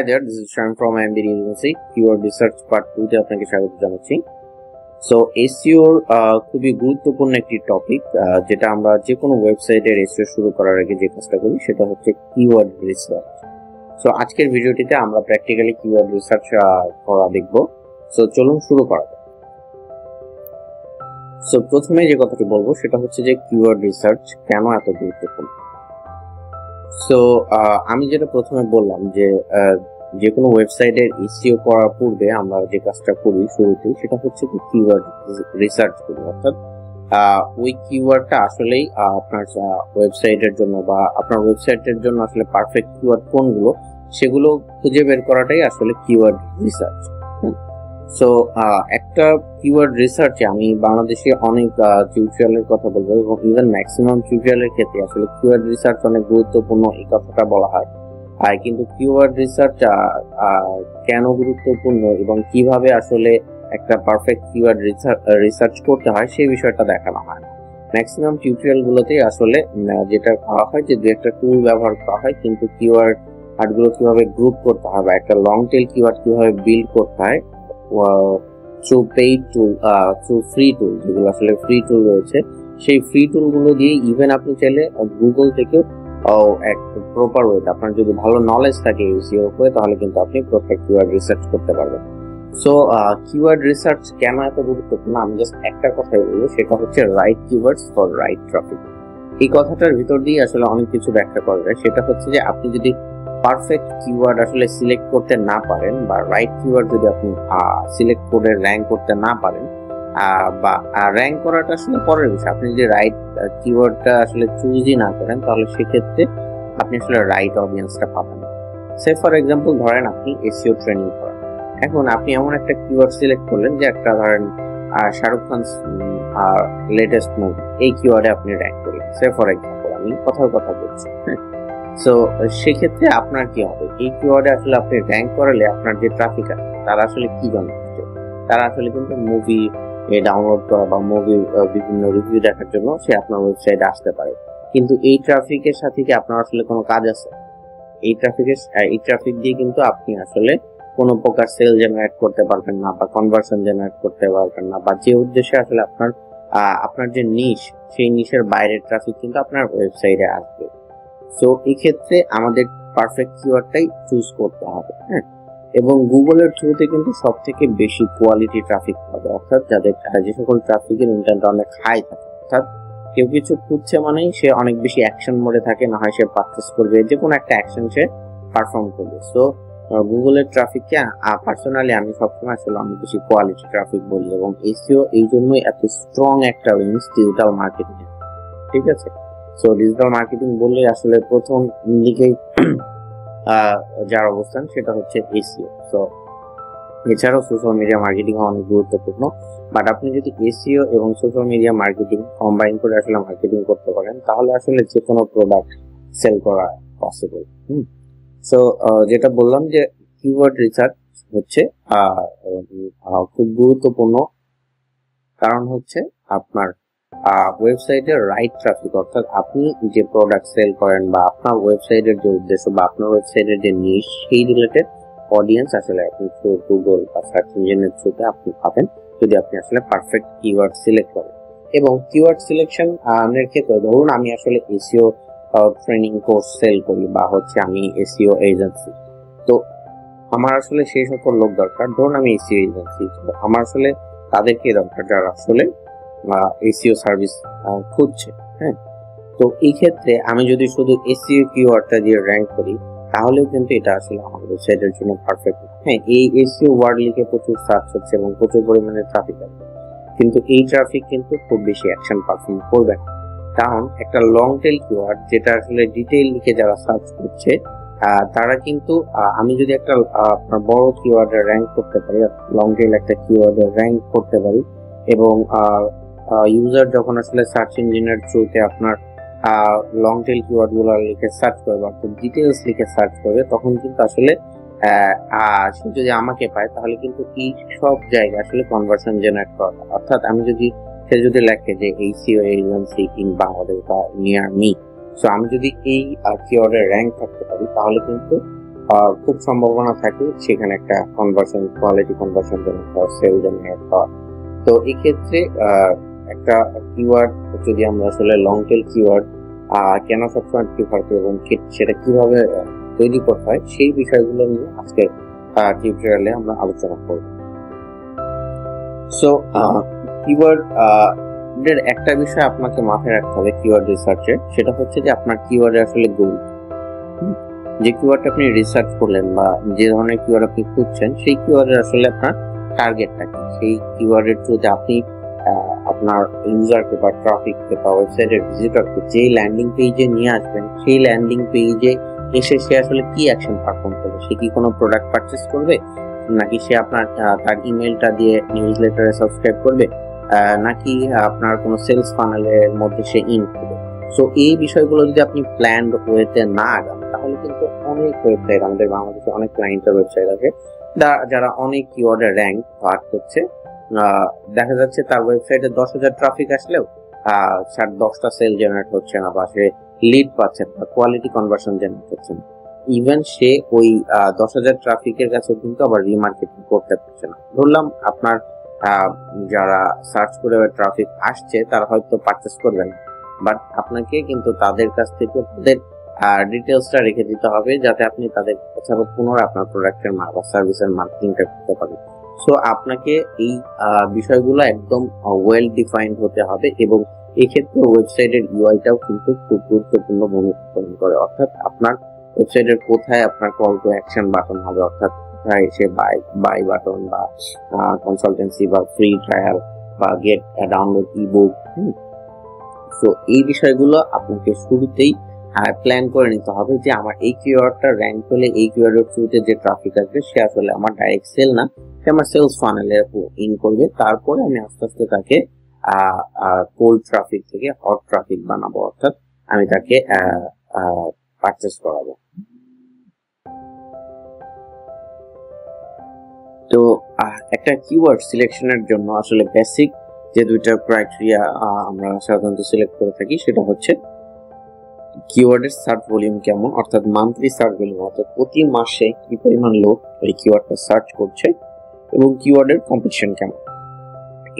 Hi there this is Shan from MB university keyword research part two তে আপনাকে স্বাগত জানাচ্ছি। সো এসইওর খুবই গুরুত্বপূর্ণ একটি টপিক যেটা আমরা যে কোনো ওয়েবসাইটের এসইও শুরু করার আগে যে কাজটা করি, সেটা হচ্ছে কিওয়ার্ড রিসার্চ সো আজকের ভিডিওটিতে আমরা প্র্যাকটিক্যালি কিওয়ার্ড রিসার্চ করা দেখব। সো চলুন শুরু করা যাক। সো প্রথমে যে কথাটি বলব, সেটা হচ্ছে যে কিওয়ার্ড রিসার্চ কেন এত গুরুত্বপূর্ণ? সো আমি যেটা প্রথমে বললাম যে যে কোনো ওয়েবসাইটের ইসিও করার পূর্বে আমরা যে কাজটা করি শুরুতেই সেটা হচ্ছে যে কিওয়ার্ড রিসার্চ করি। অর্থাৎ ওই কিওয়ার্ডটা আসলেই আপনার ওয়েবসাইটের জন্য বা আপনার ওয়েবসাইটের জন্য আসলে পারফেক্ট কিওয়ার্ড কোনগুলো, সেগুলো খুঁজে বের করাটাই আসলে কিওয়ার্ড রিসার্চ সো একটা কিওয়ার্ড রিসার্চে আমি বাংলাদেশে অনেক টিউটোরিয়ালের কথা বলব এবং ইভেন ম্যাক্সিমাম টিউটোরিয়ালের ক্ষেত্রে আসলে কিওয়ার্ড রিসার্চ অনেক গুরুত্বপূর্ণ এই কথাটা বলা হয়। আর কিন্তু কিওয়ার্ড রিসার্চ কেন গুরুত্বপূর্ণ এবং কীভাবে আসলে একটা পারফেক্ট কিওয়ার্ড রিসার্চ করতে হয় সেই বিষয়টা দেখানো হয় ম্যাক্সিমাম টিউটোরিয়াল গুলোতেই আসলে যেটা করা হয় যে দু একটা টুল ব্যবহার করা হয় কিন্তু কিওয়ার্ড হার্ডগুলো কীভাবে গ্রুপ করতে হয় বা একটা লং টেল কিওয়ার্ড কীভাবে বিল্ড করতে হয় through paid tool through free tool যেগুলো আসলে ফ্রি টুল রয়েছে, সেই ফ্রি টুলগুলো দিয়ে ইভেন আপনি চাইলে গুগল থেকে এক প্রপার ওয়েতে আপনার যদি ভালো নলেজ থাকে ইউসিও উপরে তাহলে কিন্তু আপনি প্রপার কিওয়ার্ড রিসার্চ করতে পারবেন। সো কিওয়ার্ড রিসার্চ কেন এত গুরুত্বপূর্ণ? আমি জাস্ট একটা কথাই বলব, সেটা হচ্ছে right keywords for right traffic এই কথাটার ভিতর দিয়ে আসলে অনেক কিছু ব্যাখ্যা করা যায়। সেটা হচ্ছে যে, আপনি যদি পারফেক্ট কিওয়ার্ড আসলে সিলেক্ট করতে না পারেন বা রাইট কিওয়ার্ড যদি আপনি সিলেক্ট করে র্যাঙ্ক করতে না পারেন বা র্যাঙ্ক করাটা আসলে পরের বিষয়। আপনি যদি রাইট কিওয়ার্ডটা আসলে চুজই না করেন, তাহলে সেক্ষেত্রে আপনি আসলে রাইট অডিয়েন্সটা পাবেন সে ফর এক্সাম্পল ধরেন আপনি এসিও ট্রেনিং করেন। এখন আপনি এমন একটা কিওয়ার্ড সিলেক্ট করলেন যে একটা ধরেন শাহরুখ খান লেটেস্ট মুভি এই কিওয়ার্ডে আপনি র্যাঙ্ক করলেন। সে ফর এক্সাম্পল আমি কথার কথা বলছি। সো সেক্ষেত্রে আপনার কি হবে? এই কিওয়ার্ডে আসলে আপনি র্যাঙ্ক করালে আপনার যে ট্রাফিক আছে, তারা আসলে কি জানতে তারা আসলে কিন্তু মুভি ডাউনলোড করা বা মুভি বিভিন্ন রিভিউ দেখার জন্য সে আপনার ওয়েবসাইটে আসতে পারে। কিন্তু এই ট্রাফিকের সাথে কি আপনার আসলে কোনো কাজ আছে? এই ট্রাফিকের এই ট্রাফিক দিয়ে কিন্তু আপনি আসলে কোনো প্রকার সেল জেনারেট করতে পারবেন না বা কনভার্সন জেনারেট করতে পারবেন না বা যে উদ্দেশ্যে আসলে আপনার আপনার যে নিশ সেই নিশের বাইরের ট্রাফিক কিন্তু আপনার ওয়েবসাইটে আসবে। সো এই ক্ষেত্রে আমাদের পারফেক্ট কিওয়ার্ডটাই চুজ করতে হবে হ্যাঁ? এবং গুগলের থ্রুতে কিন্তু সব থেকে বেশি কোয়ালিটি ট্রাফিক পাবে, অর্থাৎ যাদের যে সকল ট্রাফিকের ইন্টারনেট অনেক হাই থাকে, অর্থাৎ কেউ কিছু খুঁজছে মানেই সে অনেক বেশি অ্যাকশন মোডে থাকে, না হয় সে পারচেস করবে, যে কোনো একটা অ্যাকশন সে পারফর্ম করবে। সো গুগলের ট্রাফিককে পার্সোনালি আমি সবসময় আসলে অনেক বেশি কোয়ালিটি ট্রাফিক বলি এবং এসিও এই জন্যই এত স্ট্রং একটা উইংস ডিজিটাল মার্কেটিং ঠিক আছে? সো ডিজিটাল মার্কেটিং বললে আসলে প্রথম দিকেই যার অবস্থান সেটা হচ্ছে এসিও। সো এছাড়াও সোশ্যাল মিডিয়া মার্কেটিং অনেক গুরুত্বপূর্ণ। বাট আপনি যদি এসিও এবং সোশ্যাল মিডিয়া মার্কেটিং কম্বাইন করে আসলে মার্কেটিং করতে পারেন, তাহলে আসলে যে কোনো প্রোডাক্ট সেল করা পসিবল হুম? সো যেটা বললাম যে কিওয়ার্ড রিসার্চ হচ্ছে খুব গুরুত্বপূর্ণ। কারণ হচ্ছে আপনার ওয়েবসাইটের রাইট ট্রাফিক অর্থাৎ আপনি যে প্রোডাক্ট সেল করেন বা আপনার ওয়েবসাইটের যে উদ্দেশ্য বা আপনার ওয়েবসাইটের যে নিশ সেই রিলেটেড অডিয়েন্স আসলে আপনি থ্রু গুগল বা সার্চ ইঞ্জিনের থ্রুতে আপনি পাবেন যদি আপনি আসলে পারফেক্ট কিওয়ার্ড সিলেক্ট করেন। এবং কিওয়ার্ড সিলেকশন এর ক্ষেত্রে ধরুন আমি আসলে এসিও ট্রেনিং কোর্স সেল করি বা হচ্ছে আমি এসিও এজেন্সি তো আমার আসলে সেই সকল লোক দরকার। ধরুন আমি এসিও এজেন্সি আমার আসলে তাদেরকে দরকার যারা আসলে এসিও সার্ভিস খুঁজছে হ্যাঁ? তো এই ক্ষেত্রে আমি যদি শুধু এসিও কিওয়ার্ডটা দিয়ে র্যাঙ্ক করি, তাহলেও কিন্তু এটা আসলে আমার ওয়েবসাইটের জন্য পারফেক্ট হ্যাঁ এই এসিও ওয়ার্ড লিখে প্রচুর সার্চ হচ্ছে এবং প্রচুর পরিমাণে ট্রাফিক আসবে কিন্তু এই ট্রাফিক কিন্তু খুব বেশি অ্যাকশন পারফর্ম করবে না। কারণ একটা লং টেল কিওয়ার্ড যেটা আসলে ডিটেইল লিখে যারা সার্চ করছে তারা কিন্তু আমি যদি একটা আপনার বড় কিওয়ার্ডের র্যাঙ্ক করতে পারি লং টেল একটা কিওয়ার্ডের র্যাঙ্ক করতে পারি এবং ইউজার যখন আসলে সার্চ ইঞ্জিনের থ্রুতে আপনার লং টেল কিওয়ার্ডগুলো লিখে সার্চ করবে অর্থাৎ ডিটেলস লিখে সার্চ করবে, তখন কিন্তু আসলে সে যদি আমাকে পায়, তাহলে কিন্তু এই সব জায়গায় আসলে কনভার্সন জেনারেট করা অর্থাৎ আমি যদি, সে যদি লেখে যে এই সিও এজেন্সি ইন বাংলাদেশ বা নিয়ার মি সো আমি যদি এই কিওয়ার্ডের র্যাঙ্ক থাকতে পারি, তাহলে কিন্তু খুব সম্ভাবনা থাকে সেখানে একটা কনভার্সন কোয়ালিটি কনভার্সন জেনারেট হওয়া সেল জেনারেট হওয়া তো এক্ষেত্রে একটা কিওয়ার্ড যদি আমরা আসলে লং টেল কিওয়ার্ড কেন সবসময় প্রিফার করি এবং সেটা কীভাবে তৈরি করতে হয়, সেই বিষয়গুলো নিয়ে আজকে টিউটোরিয়ালে আমরা আলোচনা করব। সো কিওয়ার্ড এর একটা বিষয় আপনাকে মাথায় রাখতে হবে কিওয়ার্ড রিসার্চে সেটা হচ্ছে যে আপনার কিওয়ার্ডে আসলে গোল যে কিওয়ার্ড আপনি রিসার্চ করলেন বা যে ধরনের কিওয়ার্ড আপনি খুঁজছেন, সেই কিওয়ার্ডের আসলে আপনার টার্গেটটা কি? সেই কিওয়ার্ডের থ্রুতে আপনি আপনার ইউজারকে বা ট্রাফিককে বা ওয়েবসাইটের ভিজিটরকে যে ল্যান্ডিং পেজে নিয়ে আসবেন, সেই ল্যান্ডিং পেজে এসে সে আসলে কি অ্যাকশন পারফর্ম করবে? সে কি কোনো প্রোডাক্ট পারচেস করবে? নাকি সে আপনার তার ইমেলটা দিয়ে নিউজ লেটারে সাবস্ক্রাইব করবে? নাকি আপনার কোনো সেলস ফানেলের মধ্যে সে ইন করবে? সো এই বিষয়গুলো যদি আপনি প্ল্যান ওয়েতে না আগান, তাহলে কিন্তু অনেক ওয়েবসাইট আমাদের বাংলাদেশে অনেক ক্লায়েন্টের ওয়েবসাইট আছে। যারা অনেক কিওয়ার্ডের র্যাঙ্ক পার করছে দেখা যাচ্ছে তার ওয়েবসাইটে দশ হাজার ট্রাফিক আসলেও ষাট দশটা সেল জেনারেট হচ্ছে না বা সে লিড পাচ্ছে না কোয়ালিটি কনভার্সন জেনারেট হচ্ছে না। ইভেন সে ওই দশ হাজার ট্রাফিকের কাছে কিন্তু আবার রিমার্কেটিং করতে পারছে না। ধরলাম আপনার যারা সার্চ করে ট্রাফিক আসছে, তারা হয়তো পারচেস করবে না। বাট আপনাকে কিন্তু তাদের কাছ থেকে তাদের ডিটেলসটা রেখে দিতে হবে যাতে আপনি তাদের কাছে পুনরায় আপনার প্রোডাক্টের বা সার্ভিসের মার্কেটিংটা করতে পারেন। সো আপনাকে এই বিষয়গুলো একদম ওয়েল ডিফাইন্ড হতে হবে এবং এক্ষেত্রে ওয়েবসাইটের ইউআইটাও কিন্তু খুব গুরুত্বপূর্ণ ভূমিকা পালন করে। অর্থাৎ আপনার ওয়েবসাইটের কোথায় আপনার কল টু অ্যাকশন বাটন হবে, অর্থাৎ কোথায় এসে বাই বাই বাটন বা কনসালটেন্সি বা ফ্রি ট্রায়াল বা গেট ডাউনলোড ইবুক তো এই বিষয়গুলো আপনাকে শুরুতেই প্ল্যান করে নিতে হবে যে আমার এই কিওয়ার্ডটা র্যাঙ্ক হলে এই কিওয়ার্ডের থ্রুতে যে ট্রাফিক আসবে, সে আসলে আমার ডাইরেক্ট সেল না, সে আমার সেলস ফানেলে ইন করবে। তারপরে আমি আস্তে আস্তে তাকে কোল্ড ট্রাফিক থেকে হট ট্রাফিক বানাবো, অর্থাৎ আমি তাকে পারচেস করাবো। তো একটা কিওয়ার্ড সিলেকশনের জন্য আসলে বেসিক যে দুইটা ক্রাইটেরিয়া আমরা সাধারণত সিলেক্ট করে থাকি, সেটা হচ্ছে কিওয়ার্ডের সার্চ ভলিউম কেমন? অর্থাৎ মান্থলি সার্চ ভলিউম অর্থাৎ প্রতি মাসে কি পরিমাণ লোক এই কিওয়ার্ডটা সার্চ করছে এবং কিওয়ার্ডের কম্পিটিশন কেমন?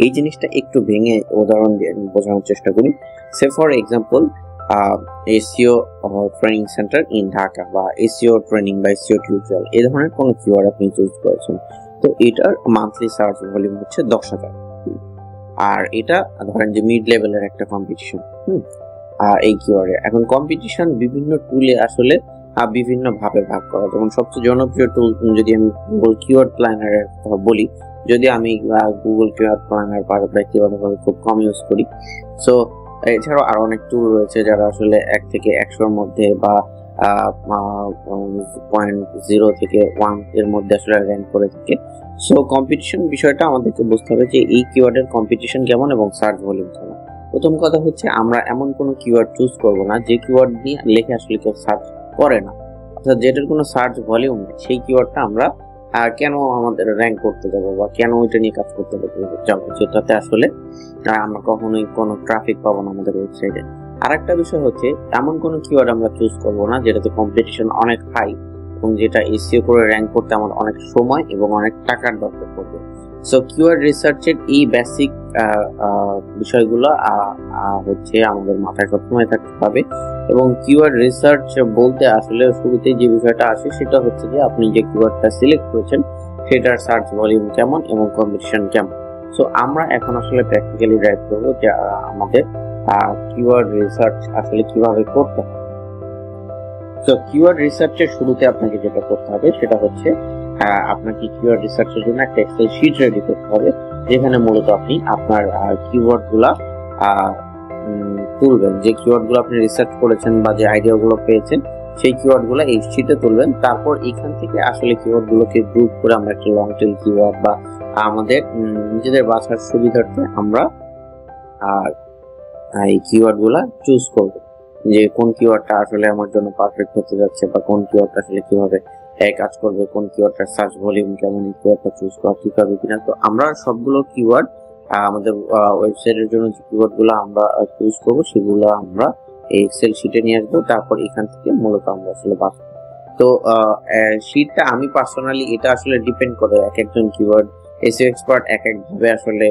এই জিনিসটা একটু ভেঙে উদাহরণ দিয়ে আমি বোঝানোর চেষ্টা করি। Say for example SEO training centre in Dhaka বা এসিও ট্রেনিং বা এসিও টিউটোরিয়াল এই ধরনের কোনো কিওয়ার্ড আপনি চুজ করেছেন। তো এটার মান্থলি সার্চ ভলিউম হচ্ছে দশ হাজার। আর এটা ধরেন যে মিড লেভেলের একটা কম্পিটিশন হুম? এই কিওয়ার্ডে। এখন কম্পিটিশন বিভিন্ন টুলে আসলে বিভিন্ন ভাবে ভাগ করা। যেমন সবচেয়ে জনপ্রিয় টুল যদি আমি গুগল কিওয়ার্ড প্ল্যানারের কথা বলি, যদি আমি গুগল কিওয়ার্ড প্ল্যানার ব্যক্তিগতভাবে খুব কম ইউজ করি। সো এছাড়াও আরও অনেক টুল রয়েছে যারা আসলে এক থেকে একশোর মধ্যে বা পয়েন্ট জিরো থেকে ওয়ানের মধ্যে আসলে র্যাঙ্ক করে থাকে। সো কম্পিটিশন বিষয়টা আমাদেরকে বুঝতে হবে যে এই কিওয়ার্ডের কম্পিটিশন কেমন এবং সার্চ ভলিউম কেমন। প্রথম কথা হচ্ছে আমরা এমন কোনো কিওয়ার্ড চুজ করব না, যে কিওয়ার্ড নিয়ে লেখে আসলে কেউ সার্চ করে না। অর্থাৎ যেটার কোনো সার্চ ভলিউম নেই, সেই কিওয়ার্ডটা আমরা কেন আমাদের র্যাঙ্ক করতে যাব বা কেন ওইটা নিয়ে কাজ করতে যাব যেটাতে আসলে আমরা কখনোই কোনো ট্রাফিক পাবো না আমাদের ওয়েবসাইটে আর একটা বিষয় হচ্ছে, এমন কোনো কিওয়ার্ড আমরা চুজ করব না, যেটাতে কম্পিটিশন অনেক হাই এবং যেটা এসিও করে র্যাঙ্ক করতে আমার অনেক সময় এবং অনেক টাকার দরকার পড়বে। সো কিওয়ার্ড রিসার্চের এই বেসিক বিষয়গুলো হচ্ছে আমাদের মাথায় সবসময় থাকতে হবে। এবং কিওয়ার্ড রিসার্চ বলতে আসলে শুরুতে যে বিষয়টা আসে, সেটা হচ্ছে যে আপনি যে কিওয়ার্ডটা সিলেক্ট করেছেন, সেটার সার্চ ভলিউম কেমন এবং কম্পিটিশন কেমন। সো আমরা এখন আসলে প্র্যাকটিক্যালি ড্রাইভ করব যে আমাদের কিওয়ার্ড রিসার্চ আসলে কীভাবে করতে হবে তো কিওয়ার্ড রিসার্চের শুরুতে আপনাকে যেটা করতে হবে, সেটা হচ্ছে আপনাকে কিওয়ার্ড রিসার্চের জন্য একটা এক্সেল শিট রেডি করতে হবে, যেখানে মূলত আপনি আপনার কিওয়ার্ডগুলা তুলবেন। যে কিওয়ার্ডগুলো আপনি রিসার্চ করেছেন বা যে আইডিয়া গুলো পেয়েছেন, সেই কিওয়ার্ডগুলো এই শিটে তুলবেন। তারপর এখান থেকে আসলে কিওয়ার্ড গুলোকে গ্রুপ করে আমরা একটা লং টেল কিওয়ার্ড বা আমাদের নিজেদের বাছার সুবিধার্থে আমরা আর এই কিওয়ার্ডগুলা চুজ করব। যে কোন কিওয়ার্ডটা আসলে আমার জন্য পারফেক্ট হতে যাচ্ছে বা কোন কিওয়ার্ডটা আসলে কীভাবে কাজ করবে, কোন কিওয়ার্ডটার সার্চ ভলিউম কেমন কিওয়ার্ডটা চুজ করা ঠিক হবে কিনা। তো আমরা সবগুলো কিওয়ার্ড আমাদের ওয়েবসাইটের জন্য যে কিওয়ার্ডগুলো আমরা চুজ করব, সেগুলো আমরা এই এক্সেল শিটে নিয়ে আসব। তারপর এখান থেকে মূলত আমরা আসলে বাঁচবো তো শিটটা আমি পার্সোনালি এটা আসলে ডিপেন্ড করে এক একজন কিওয়ার্ড এসিও এক্সপার্ট এক একভাবে আসলে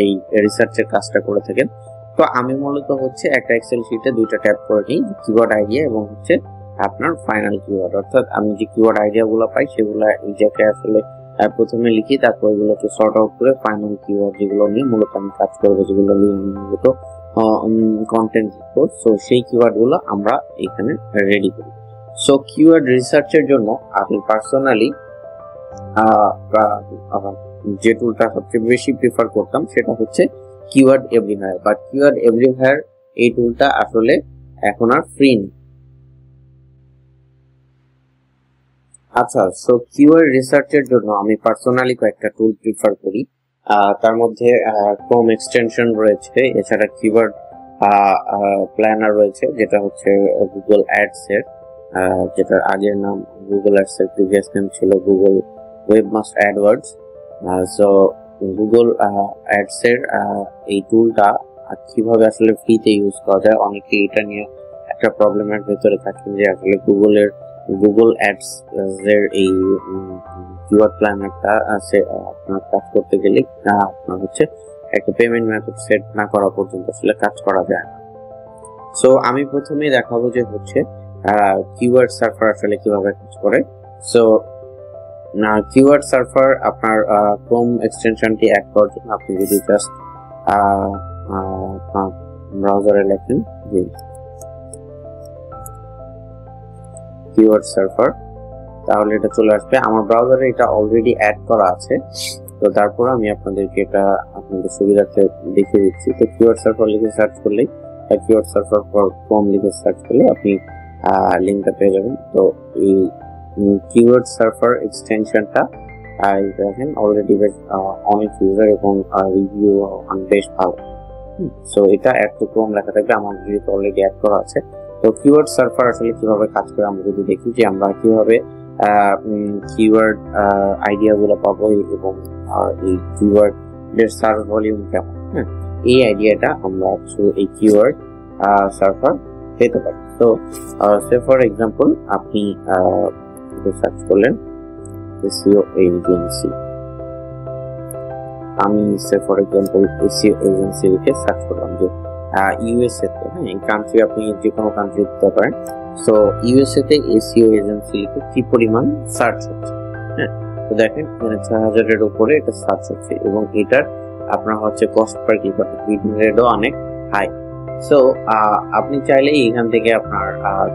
এই রিসার্চের কাজটা করে থাকেন। তো আমি মূলত হচ্ছে একটা এক্সেল শিটে দুইটা ট্যাপ করে নিই কিওয়ার্ড আইডিয়া এবং হচ্ছে আপনার ফাইনাল কিওয়ার্ড অর্থাৎ আমি যে কিওয়ার্ড আইডিয়াগুলো পাই, সেগুলো জায়গায় আসলে প্রথমে লিখি, তারপর এগুলোকে সর্ট আউট করে ফাইনাল কিওয়ার্ড যেগুলো নিয়ে মূলত আমি কাজ করব, যেগুলো নিয়ে আমি মূলত কন্টেন্ট লিখব। সো সেই কিওয়ার্ডগুলো আমরা এখানে রেডি করি। সো কিওয়ার্ড রিসার্চের জন্য আমি পার্সোনালি যে টুলটা সবচেয়ে বেশি প্রিফার করতাম, সেটা হচ্ছে keyword everywhere but keyword everywhere এই টুলটা আসলে এখন আর ফ্রি নেই। আচ্ছা সো কিওয়ার্ড রিসার্চের জন্য আমি পার্সোনালি কয়েকটা টুল প্রিফার করি। তার মধ্যে ক্রোম এক্সটেনশন রয়েছে, এছাড়া কিওয়ার্ড প্ল্যানার রয়েছে, যেটা হচ্ছে গুগল অ্যাডস এর। যেটার আগের নাম গুগল অ্যাডস এর প্রিভিয়াস নেম ছিল Google web must AdWords so Google Ads এর এই টুলটা কীভাবে আসলে ফ্রিতে ইউজ করা যায় অনেকে এটা নিয়ে একটা প্রবলেমের ভেতরে থাকেন যে আসলে গুগলের গুগল অ্যাডস এর এই কিওয়ার্ড প্ল্যানারটা আছে আপনার কাজ করতে গেলে আপনার হচ্ছে একটা পেমেন্ট মেথড সেট না করা পর্যন্ত আসলে কাজ করা যায় না। সো আমি প্রথমে দেখাবো যে হচ্ছে কিওয়ার্ড সার্ফার আসলে কীভাবে কাজ করে। সো না কিওয়ার্ড সার্ফার আপনার ক্রোম এক্সটেনশনটি অ্যাড করার জন্য আপনি যদি জাস্ট ব্রাউজারে লেখেন কিওয়ার্ড সার্ভার তাহলে এটা চলে আসবে। আমার ব্রাউজারে এটা অলরেডি অ্যাড করা আছে। তো তারপর আমি আপনাদেরকে এটা আপনাদের সুবিধার্থে দেখিয়ে দিচ্ছি। তো কিওয়ার্ড সার্ভার লিখে সার্চ করলেই কিওয়ার্ড সার্ভার ফর ক্রোম লিখে সার্চ করলে আপনি লিঙ্কটা পেয়ে যাবেন। তো এই কিওয়ার্ড সার্ভার এক্সটেনশনটা দেখেন অলরেডি বেশ অনেক ইউজার এবং রিভিউ বেশ ভালো। সো এটা অ্যাড টু ক্রোম লেখা থাকবে। আমার যেহেতু অলরেডি অ্যাড করা আছে তো কিওয়ার্ড সার্ফার আসলে কীভাবে কাজ করে আমরা যদি দেখি যে আমরা কীভাবে কিওয়ার্ড আইডিয়া গুলো পাবো এবং এই কিওয়ার্ড এর সার্চ ভলিউম কেমন হ্যাঁ এই আইডিয়াটা আমরা এই কিওয়ার্ড সার্ফার পেতে পারি। তো সে ফর এক্সাম্পল আপনি সার্চ করলেন এসিও এজেন্সি আমি say for example SEO agency লিখে সার্চ করলাম যে ইউএসএ তে হ্যাঁ এই কান্ট্রি আপনি যে কোনো কান্ট্রি দিতে পারেন। সো ইউএসএ তে এসিও এজেন্সি লিখে কি পরিমাণ সার্চ হচ্ছে? হ্যাঁ তো দেখেন, এখানে ছয় হাজারের উপরে এটা সার্চ হচ্ছে এবং এটার আপনার হচ্ছে কস্ট পার ক্লিক অর্থাৎ রেটও অনেক হাই সো আপনি চাইলে এখান থেকে আপনার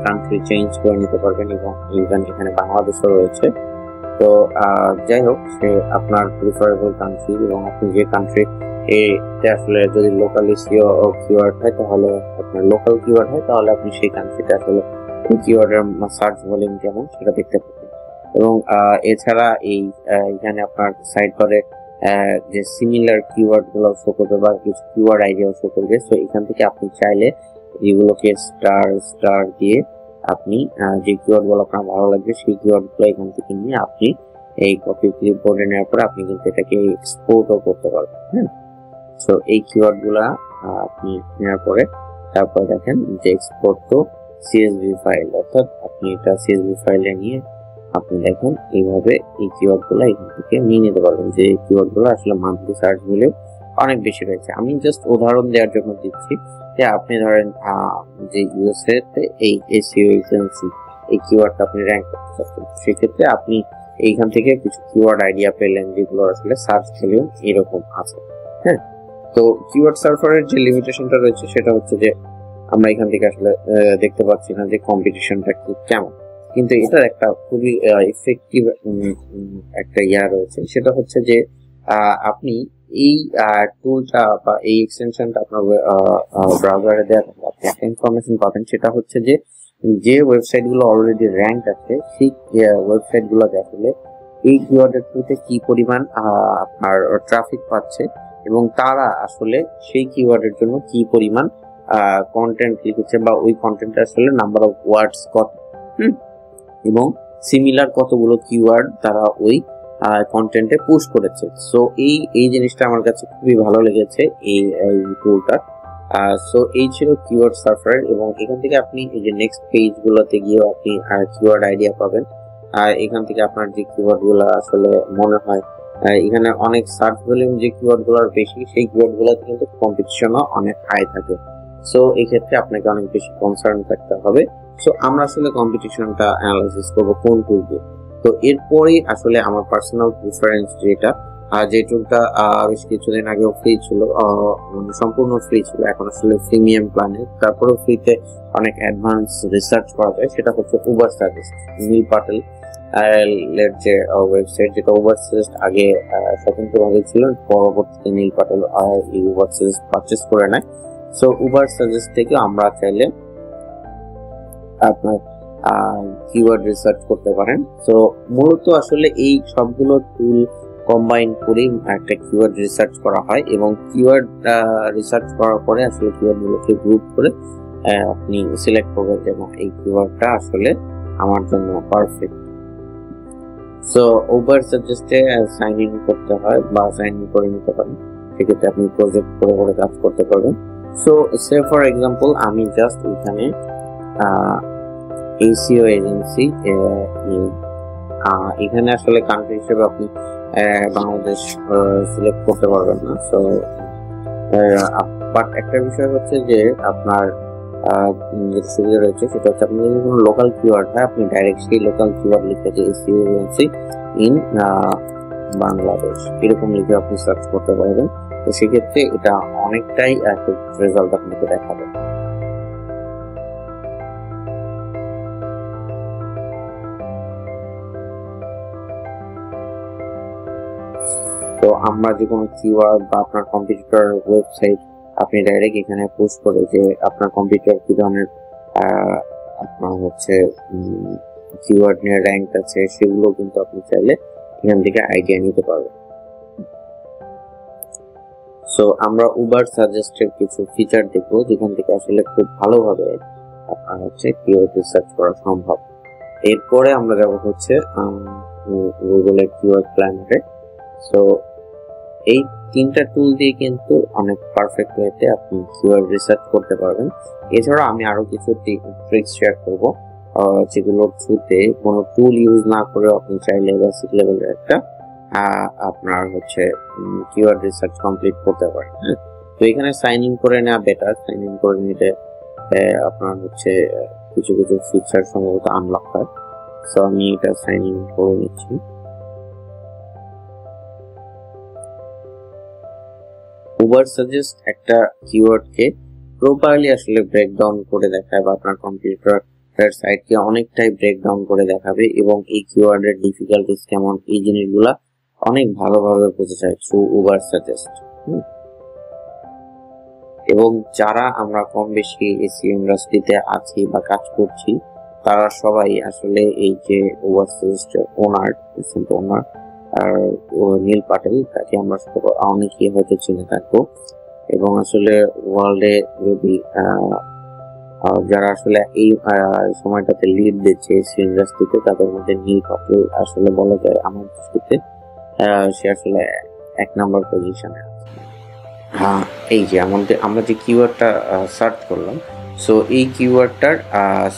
কান্ট্রি চেঞ্জ করে নিতে পারবেন এবং ইভেন এখানে বাংলাদেশও রয়েছে। তো যাই হোক, সে আপনার প্রিফারেবল কান্ট্রি এবং আপনি যে কান্ট্রি এতে আসলে যদি লোকাল কিওয়ার্ড হয়, তাহলে আপনার লোকাল কিওয়ার্ড হয়, তাহলে আপনি সেই কান্ট্রিতে আসলে কিওয়ার্ডের সার্চ ভলিউম কেমন সেটা দেখতে পাবেন এবং এছাড়া এই এখানে আপনার সাইড করে যে সিমিলার কিওয়ার্ডগুলো শো করবে বা কিছু কিওয়ার্ড আইডিয়া শো করবে সো এখান থেকে আপনি চাইলে এগুলোকে স্টার স্টার দিয়ে আপনি যে কিওয়ার্ডগুলো আপনার ভালো লাগবে, সেই কিওয়ার্ডগুলো এখান থেকে নিয়ে আপনি এই কপি ক্লিপবোর্ডে নেওয়ার পর আপনি কিন্তু এটাকে এক্সপোর্টও করতে পারবেন হ্যাঁ? সো এই কিওয়ার্ডগুলা আপনি নেওয়ার পরে তারপর দেখেন যে এক্সপোর্ট তো সিএসভি ফাইল অর্থাৎ আপনি এটা সিএসভি ফাইলে নিয়ে আপনি দেখেন এইভাবে এই কিওয়ার্ডগুলো এখান থেকে নিয়ে নিতে পারবেন, যে কিওয়ার্ডগুলো আসলে মান্থলি সার্চ মিলেও অনেক বেশি রয়েছে। আমি জাস্ট উদাহরণ দেওয়ার জন্য দিচ্ছি আপনি ধরেন যে ইউএসএ তে এই এসিও এজেন্সি এই কিওয়ার্ডটা আপনি র্যাঙ্ক করতে চাচ্ছেন, সেক্ষেত্রে আপনি এইখান থেকে কিছু কিওয়ার্ড আইডিয়া পেলেন যেগুলো আসলে সার্চ ভলিউম এরকম আছে হ্যাঁ? তো কিওয়ার্ড সার্ভারের যে লিমিটেশনটা রয়েছে, সেটা হচ্ছে যে আমরা এখান থেকে আসলে দেখতে পাচ্ছি না যে কম্পিটিশনটা কি কেমন। কিন্তু এটার একটা খুবই ইফেক্টিভ একটা ইয়া রয়েছে, সেটা হচ্ছে যে আপনি এই টুলটা বা এই এক্সটেনশনটা আপনার ব্রাউজারে দেওয়ার আপনি একটা ইনফরমেশন পাবেন, সেটা হচ্ছে যে যে ওয়েবসাইটগুলো অলরেডি র্যাঙ্ক আছে, সেই ওয়েবসাইট গুলোতে আসলে এই কিওয়ার্ডের থ্রুতে কি পরিমাণ আপনার ট্রাফিক পাচ্ছে এবং তারা আসলে সেই কিওয়ার্ডের জন্য কি পরিমাণ কন্টেন্ট লিখেছে বা ওই কন্টেন্ট আসলে নাম্বার অফ ওয়ার্ডস কত এবং সিমিলার কতগুলো কিওয়ার্ড তারা ওই কন্টেন্টে পুশ করেছে। সো এই এই জিনিসটা আমার কাছে খুবই ভালো লেগেছে, এই টুলটা সো এই ছিল কিওয়ার্ড সার্ফার এবং এখান থেকে আপনি এই যে নেক্সট পেজ গুলোতে গিয়েও আপনি কিওয়ার্ড আইডিয়া পাবেন। আর এখান থেকে আপনার যে কিওয়ার্ডগুলো আসলে মনে হয় এখানে অনেক সার্চ ভলিউম যে কিওয়ার্ডগুলোর বেশি, সেই কিওয়ার্ড গুলোতে কিন্তু কম্পিটিশনও অনেক হাই থাকে। সো এই ক্ষেত্রে আপনাকে অনেক বেশি কনসার্ন থাকতে হবে। সো আমরা আসলে কম্পিটিশনটা অ্যানালাইসিস করব কোন টুল দিয়ে। তো এরপরেই আসলে আমার পার্সোনাল প্রিফারেন্স যেটা যে টুলটা বেশ কিছুদিন আগেও ফ্রি ছিল মানে সম্পূর্ণ ফ্রি ছিল, এখন আসলে প্রিমিয়াম প্ল্যানে তারপরেও ফ্রিতে অনেক অ্যাডভান্স রিসার্চ করা যায়, সেটা হচ্ছে উবার সার্ভিস নীল পাটেল এর যে ওয়েবসাইট যেটা উবার সাজেস্ট আগে স্বতন্ত্রভাবে ছিল, পরবর্তীতে নীল পাটেল এই উবার সাজেস্ট পারচেস করে নেয়। সো উবার সাজেস্ট থেকে আমরা চাইলে আপনার কিওয়ার্ড রিসার্চ করতে পারেন। তো মূলত আসলে এই সবগুলো টুল কম্বাইন করেই একটা কিওয়ার্ড রিসার্চ করা হয় এবং কিওয়ার্ড রিসার্চ করার পরে আসলে কিওয়ার্ডগুলোকে গ্রুপ করে আপনি সিলেক্ট করবেন যে, না, এই কিওয়ার্ডটা আসলে আমার জন্য পারফেক্ট সো ওভার সাজেস্টে সাইন ইন করতে হয় বা সাইন ইন করে নিতে পারেন। সেক্ষেত্রে আপনি প্রজেক্ট করে করে কাজ করতে পারবেন। সো সে ফর এক্সাম্পল আমি জাস্ট এখানে এসিও এজেন্সি এখানে আসলে কান্ট্রি হিসেবে আপনি বাংলাদেশ সিলেক্ট করতে পারবেন না। সো বাট একটা বিষয় হচ্ছে যে আপনার যেটা সুবিধা রয়েছে সেটা হচ্ছে আপনি যদি কোনো লোকাল কিওয়ার্ড হয়, আপনি ডাইরেক্ট সেই লোকাল কিওয়ার্ড লিখে যে এসিও এজেন্সি ইন বাংলাদেশ, এরকম লিখে আপনি সার্চ করতে পারবেন। তো সেক্ষেত্রে এটা অনেকটাই রেজাল্ট আপনাকে দেখাবে। আমরা যে কোনো কিওয়ার্ড বা আপনার কম্পিউটার ওয়েবসাইট আপনি ডাইরেক্ট এখানে পোস্ট করে যে আপনার কম্পিউটার কি ধরনের আপনার হচ্ছে কিওয়ার্ড নিয়ে র্যাঙ্ক আছে, সেগুলো কিন্তু আপনি চাইলে এখান থেকে আইডিয়া নিতে পারবেন। সো আমরা উবার সাজেস্টের কিছু ফিচার দেখব, যেখান থেকে আসলে খুব ভালোভাবে আপনার হচ্ছে কিওয়ার্ড রিসার্চ করা সম্ভব। এরপরে আমরা যাব হচ্ছে গুগলের কিওয়ার্ড প্ল্যানারে সো এই তিনটা টুল দিয়ে কিন্তু অনেক পারফেক্ট ওয়েতে আপনি কিওয়ার্ড রিসার্চ করতে পারবেন। এছাড়া আমি আরও কিছু ট্রিক্স শেয়ার করব যেগুলোর থ্রুতে কোনো টুল ইউজ না করে আপনি চাইলে বেসিক লেভেলের একটা আপনার হচ্ছে কিওয়ার্ড রিসার্চ কমপ্লিট করতে পারেন হ্যাঁ? তো এখানে সাইন ইন করে নেওয়া বেটার সাইন ইন করে নিলে আপনার হচ্ছে, কিছু কিছু ফিচার সম্ভবত আনলক হয়। সো আমি এটা সাইন ইন করে নিচ্ছি। উবার সাজেস্ট একটা কিওয়ার্ডকে প্রপারলি আসলে ব্রেকডাউন করে দেখায় বা আপনার কম্পিউটার সাইটকে অনেকটাই ব্রেকডাউন করে দেখাবে এবং এই কিওয়ার্ডের ডিফিকাল্টিস কেমন, এই জিনিসগুলা অনেক ভালোভাবে বোঝা যায় থ্রু উবার সাজেস্ট এবং যারা আমরা কম বেশি এসি ইন্ডাস্ট্রিতে আছি বা কাজ করছি, তারা সবাই আসলে এই যে উবার সাজেস্টের ওনার ওনার আর নীল পাটেল, তাকে আমরা অনেকেই হয়তো চিনে থাকব। এবং আসলে ওয়ার্ল্ডে যদি যারা আসলে এই সময়টাতে লিড দিচ্ছে ইন্ডাস্ট্রিতে তাদের মধ্যে নীল পাটেল আসলে বলা যায় আমার দৃষ্টিতে সে আসলে এক নম্বর পজিশনে হ্যাঁ এই যে আমাদের, আমরা যে কিওয়ার্ডটা সার্চ করলাম সো এই কিওয়ার্ডটার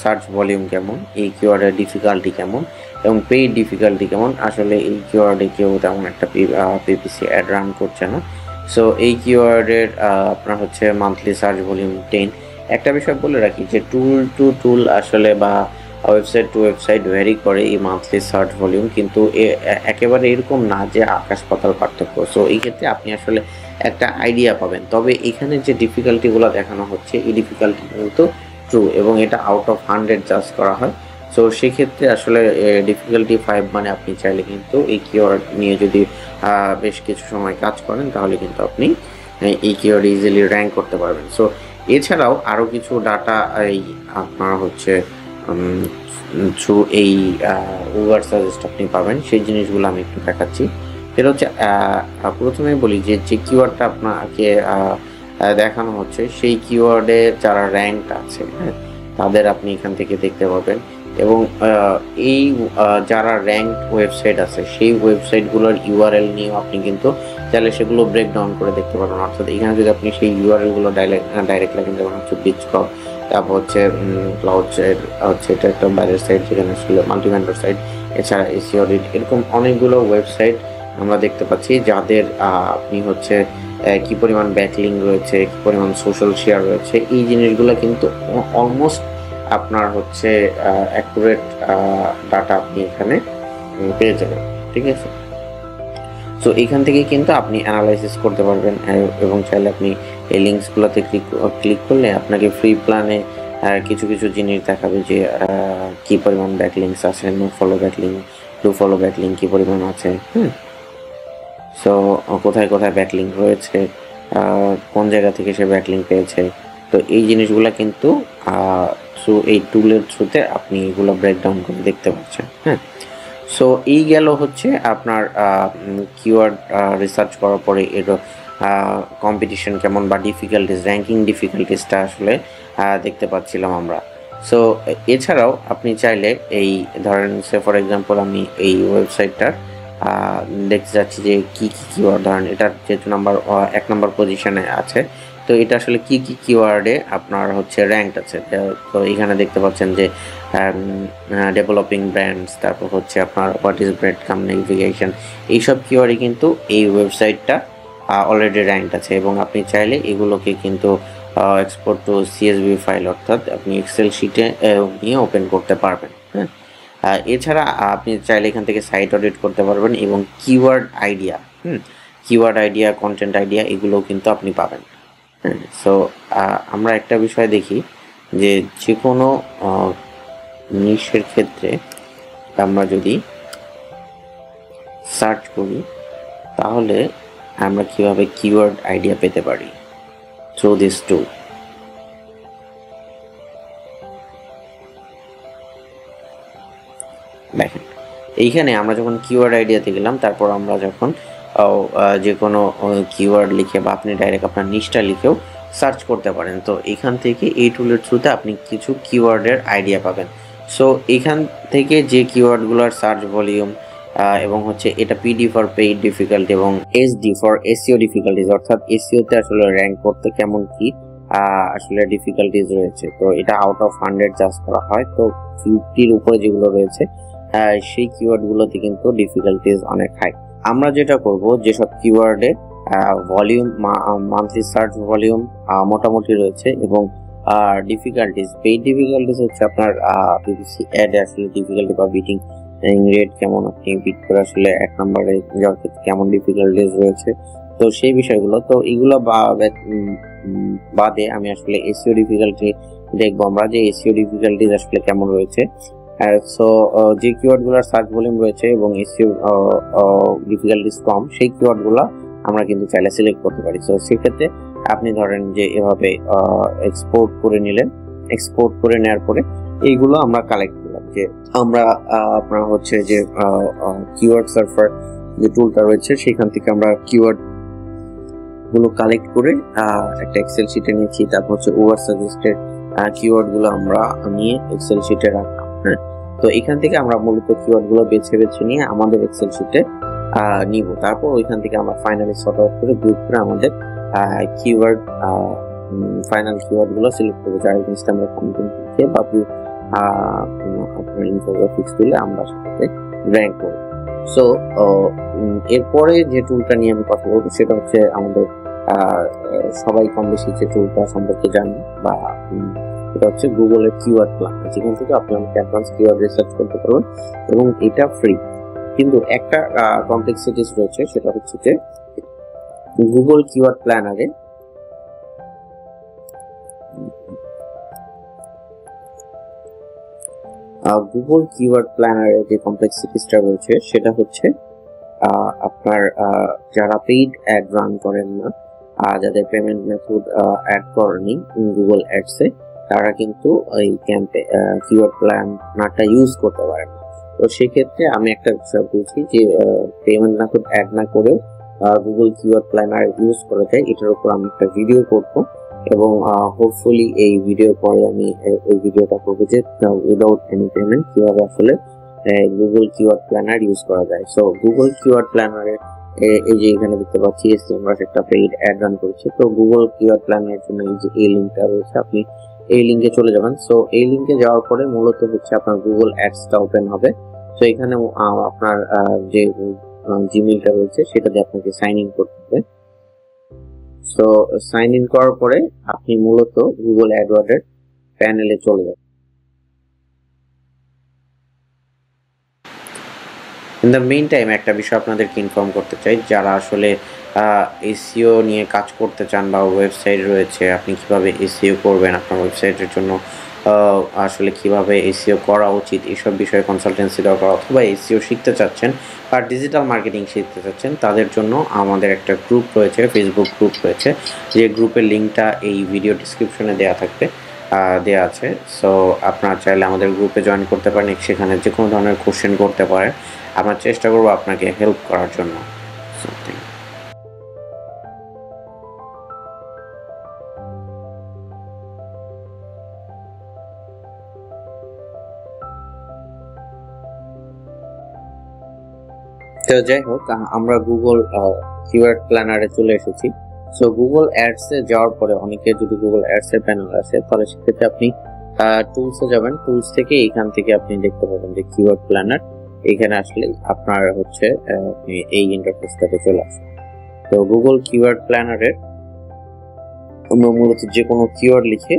সার্চ ভলিউম কেমন? এই কিওয়ার্ডের ডিফিকাল্টি কেমন? এবং পেইড ডিফিকাল্টি কেমন? আসলে এই কিওয়ার্ডে কেউ তেমন একটা পিপিসি অ্যাড রান করছে না। সো এই কিওয়ার্ডের আপনার হচ্ছে মান্থলি সার্চ ভলিউম টেন একটা বিষয় বলে রাখি যে টুল টু টুল আসলে বা ওয়েবসাইট টু ওয়েবসাইট ভ্যারি করে এই মান্থলি সার্চ ভলিউম কিন্তু একেবারে এরকম না যে আকাশ পাতাল পার্থক্য। সো এই ক্ষেত্রে আপনি আসলে একটা আইডিয়া পাবেন। তবে এখানে যে ডিফিকাল্টিগুলো দেখানো হচ্ছে, এই ডিফিকাল্টি কিন্তু ট্রু এবং এটা আউট অফ হান্ড্রেড জাজ করা হয়। সো সেক্ষেত্রে আসলে ডিফিকাল্টি ফাইভ মানে আপনি চাইলে কিন্তু এই কিওয়ার্ড নিয়ে যদি বেশ কিছু সময় কাজ করেন, তাহলে কিন্তু আপনি এই কিওয়ার্ড ইজিলি র্যাঙ্ক করতে পারবেন। সো এছাড়াও আরও কিছু ডাটা এই আপনার হচ্ছে থ্রু এই উবার সাজেস্ট আপনি পাবেন, সেই জিনিসগুলো আমি একটু দেখাচ্ছি। সেটা হচ্ছে প্রথমে বলি যে যে কিওয়ার্ডটা আপনাকে দেখানো হচ্ছে, সেই কিওয়ার্ডে যারা র্যাঙ্ক আছে হ্যাঁ তাদের আপনি এখান থেকে দেখতে পাবেন। এবং এই যারা র্যাঙ্ক ওয়েবসাইট আছে, সেই ওয়েবসাইটগুলোর ইউআরএল নিয়েও আপনি কিন্তু চাইলে সেগুলো ব্রেক ডাউন করে দেখতে পারবেন। অর্থাৎ এখানে যদি আপনি সেই ইউআরএলগুলো ডাইরেক্ট ডাইরেক্ট লাগেন যেমন হচ্ছে বিচকপ তারপর হচ্ছে ক্লাউড সাইড হচ্ছে এটা একটা বাইরের সাইড যেখানে আসলে মাল্টিভেন্ডার সাইড এছাড়া এসি অডিট এরকম অনেকগুলো ওয়েবসাইট আমরা দেখতে পাচ্ছি, যাদের আপনি হচ্ছে কি পরিমাণ ব্যাকলিং রয়েছে, কি পরিমাণ সোশ্যাল শেয়ার রয়েছে, এই জিনিসগুলো কিন্তু অলমোস্ট আপনার হচ্ছে অ্যাকুরেট ডাটা আপনি এখানে পেয়ে যাবেন, ঠিক আছে? সো এখান থেকে কিন্তু আপনি অ্যানালাইসিস করতে পারবেন এবং চাইলে আপনি এই লিঙ্কসগুলোতে ক্লিক ক্লিক করলে আপনাকে ফ্রি প্ল্যানে কিছু কিছু জিনিস দেখাবে যে কি পরিমাণ ব্যাকলিংস আছে no follow backlink do follow backlink কী পরিমাণ আছে, হুম? সো কোথায় কোথায় ব্যাকলিং রয়েছে কোন জায়গা থেকে সে ব্যাকলিং পেয়েছে তো এই জিনিসগুলো কিন্তু থ্রু এই টুলের থ্রুতে আপনি এগুলো ব্রেকডাউন করে দেখতে পাচ্ছেন হ্যাঁ? সো এই গেল হচ্ছে আপনার কিওয়ার্ড রিসার্চ করার পরে এর কম্পিটিশন কেমন বা ডিফিকাল্টিস র্যাঙ্কিং ডিফিকাল্টিসটা আসলে দেখতে পাচ্ছিলাম আমরা। সো এছাড়াও আপনি চাইলে এই, ধরেন সে ফর এক্সাম্পল আমি এই ওয়েবসাইটটার দেখতে যাচ্ছি যে কী কী কিওয়ার্ড ধরেন, এটার যেহেতু নাম্বার এক নম্বর পজিশনে আছে তো এটা আসলে কি কি কিওয়ার্ডে আপনার হচ্ছে র্যাঙ্ক আছে? তো এখানে দেখতে পাচ্ছেন যে ডেভেলপিং ব্র্যান্ডস তারপর হচ্ছে আপনার what is breadcrumb navigation এইসব কিওয়ার্ডে কিন্তু এই ওয়েবসাইটটা অলরেডি র্যাঙ্ক আছে। এবং আপনি চাইলে এগুলোকে কিন্তু এক্সপোর্ট টু সিএসবি ফাইল অর্থাৎ আপনি এক্সেল শিটে নিয়ে ওপেন করতে পারবেন হ্যাঁ? এছাড়া আপনি চাইলে এখান থেকে সাইট অডিট করতে পারবেন এবং keyword idea hmm? Keyword idea content idea এগুলোও কিন্তু আপনি পাবেন। সো আমরা একটা বিষয় দেখি যে যে কোনো নিশের ক্ষেত্রে আমরা যদি সার্চ করি, তাহলে আমরা কীভাবে কিওয়ার্ড আইডিয়া পেতে পারি? থ্রু দিস টু দেখেন, এইখানে আমরা যখন কিওয়ার্ড আইডিয়াতে গেলাম, তারপর আমরা যখন যে কোনো কিওয়ার্ড লিখে বা আপনি ডাইরেক্ট আপনার নিচটা লিখেও সার্চ করতে পারেন। তো এখান থেকে এই টুলের থ্রুতে আপনি কিছু কিওয়ার্ডের আইডিয়া পাবেন। সো এখান থেকে যে কিওয়ার্ডগুলোর সার্চ ভলিউম এবং হচ্ছে এটা পিডি ফর পেইড ডিফিকাল্টি এবং এসডি ফর এসিও ডিফিকাল্টিজ অর্থাৎ এসিওতে আসলে র্যাঙ্ক করতে কেমন কি আসলে ডিফিকাল্টিজ রয়েছে। তো এটা আউট অফ হান্ড্রেড চার্জ করা হয়। তো ফিফটির উপরে যেগুলো রয়েছে সেই কিওয়ার্ডগুলোতে কিন্তু ডিফিকাল্টিজ অনেক হাই আমরা যেটা করব, যেসব কিওয়ার্ডে ভলিউম মান্থলি সার্চ ভলিউম মোটামুটি রয়েছে এবং ডিফিকাল্টিস পেইড ডিফিকাল্টিস হচ্ছে আপনার পিপিসি অ্যাড আসলে ডিফিকাল্টি বা বিটিং রেট কেমন আপনি বিট করে আসলে এক নম্বরে যাওয়ার কেমন ডিফিকাল্টিস রয়েছে, তো সেই বিষয়গুলো, তো এগুলো বাদে আমি আসলে এসিও ডিফিকাল্টি দেখব আমরা যে এসিও ডিফিকাল্টিস আসলে কেমন রয়েছে। সো যে কিওয়ার্ডগুলোর সার্চ ভলিউম রয়েছে এবং এসিও ডিফিকাল্টিস কম। সেই কিওয়ার্ডগুলো আমরা কিন্তু চাইলে সিলেক্ট করতে পারি। সো সেক্ষেত্রে আপনি ধরেন যে এভাবে এক্সপোর্ট করে নিলেন। এক্সপোর্ট করে নেওয়ার পরে এইগুলো আমরা কালেক্ট করলাম যে আমরা আপনার হচ্ছে যে কিওয়ার্ড সার্ফার যে টুলটা রয়েছে, সেখান থেকে আমরা কিওয়ার্ডগুলো কালেক্ট করে একটা এক্সেল শিটে নিয়েছি। তারপর হচ্ছে ওভার সাজেস্টেড কিওয়ার্ডগুলো আমরা নিয়ে এক্সেল শিটে রাখলাম। হ্যাঁ তো এখান থেকে আমরা মূলত কিওয়ার্ডগুলো বেছে বেছে নিয়ে আমাদের এক্সেল শিটে নিব। তারপর ওইখান থেকে আমরা ফাইনালি সর্ট আউট করে গ্রুপ করে আমাদের কিওয়ার্ড ফাইনাল কিওয়ার্ডগুলো সিলেক্ট করব। যার জিনিসটা আমরা কন্টেন্ট লিখে বা আপনার ইনফোগ্রাফিক্স দিলে আমরা সেটাতে র্যাঙ্ক করব। সো এরপরে যে টুলটা নিয়ে আমি কথা বলব সেটা হচ্ছে আমাদের সবাই কম বেশি যে টুলটা সম্পর্কে জানি বা এটা হচ্ছে গুগলের কিওয়ার্ড প্ল্যান যেখান থেকে আপনি আমাকে অ্যাডভান্স কিওয়ার্ড রিসার্চ করতে পারবেন এবং এটা ফ্রি কিন্তু একটা কমপ্লেক্সিটিস রয়েছে, সেটা হচ্ছে যে গুগল কিওয়ার্ড প্ল্যানারে গুগল কিওয়ার্ড প্ল্যানারে যে কমপ্লেক্সিটিসটা রয়েছে, সেটা হচ্ছে আপনার যারা পেইড অ্যাড রান করেন না যাদের পেমেন্ট মেথড অ্যাড করেনি গুগল অ্যাডসে তারা কিন্তু এই ক্যাম্পে কিওয়ার্ড প্ল্যানারটা ইউজ করতে পারেন না। তো সেক্ষেত্রে আমি একটা বিষয় বলছি যে পেমেন্ট মেথড অ্যাড না করেও গুগল কিওয়ার্ড প্ল্যানার ইউজ করা যায়। এটার উপর আমি একটা ভিডিও করব এবং হোপফুলি এই ভিডিও পরে আমি এই ভিডিওটা করব যে উইদাউট এনি পেমেন্ট কীভাবে আসলে গুগল কিওয়ার্ড প্ল্যানার ইউজ করা যায়। সো গুগল কিওয়ার্ড প্ল্যানারের এই যে এখানে দেখতে পাচ্ছি এসএমআর একটা পেইড অ্যাড রান করেছে। তো গুগল কিওয়ার্ড প্ল্যানের জন্য এই যে এই লিঙ্কটা রয়েছে, আপনি এই লিঙ্কে চলে যাবেন। সো এই লিঙ্কে যাওয়ার পরে মূলত হচ্ছে আপনার গুগল অ্যাডসটা ওপেন হবে। তো এখানে আপনার যে জিমেলটা রয়েছে, সেটা দিয়ে আপনাকে সাইন ইন করতে হবে। সো সাইন ইন করার পরে আপনি মূলত গুগল অ্যাডওয়ার্ডের প্যানেলে চলে যাবেন। ইন দ্য মেইন টাইম একটা বিষয় আপনাদেরকে ইনফর্ম করতে চাই, যারা আসলে এসিও নিয়ে কাজ করতে চান বা ওয়েবসাইট রয়েছে, আপনি কীভাবে এসিও করবেন, আপনার ওয়েবসাইটের জন্য আসলে কীভাবে এসিও করা উচিত, এসব বিষয়ে কনসালটেন্সি দরকার অথবা এসিও শিখতে চাচ্ছেন বা ডিজিটাল মার্কেটিং শিখতে চাচ্ছেন, তাদের জন্য আমাদের একটা গ্রুপ রয়েছে ফেসবুক গ্রুপ রয়েছে, যে গ্রুপের লিঙ্কটা এই ভিডিও ডিসক্রিপশনে দেওয়া থাকবে দেওয়া আছে। সো আপনারা চাইলে আমাদের গ্রুপে জয়েন করতে পারেন, সেখানে যে কোনো ধরনের কোশ্চেন করতে পারেন। আমরা চেষ্টা করব আপনাকে হেল্প করার জন্য। তো যাই হোক আমরা গুগল কিওয়ার্ড প্ল্যানারে চলে এসেছি। সো গুগল অ্যাডস এ যাওয়ার পরে অনেকে যদি গুগল অ্যাডস এর প্যানেল আসে, তাহলে সেক্ষেত্রে আপনি টুলসে যাবেন। টুলস থেকে এখান থেকে আপনি দেখতে পাবেন যে কিওয়ার্ড প্ল্যানার এখানে আসলে আপনার হচ্ছে এই ইন্টারফেসটাতে চলে আসবে তো গুগল কিওয়ার্ড প্ল্যানারের আমরা মূলত যে কোনো কিওয়ার্ড লিখে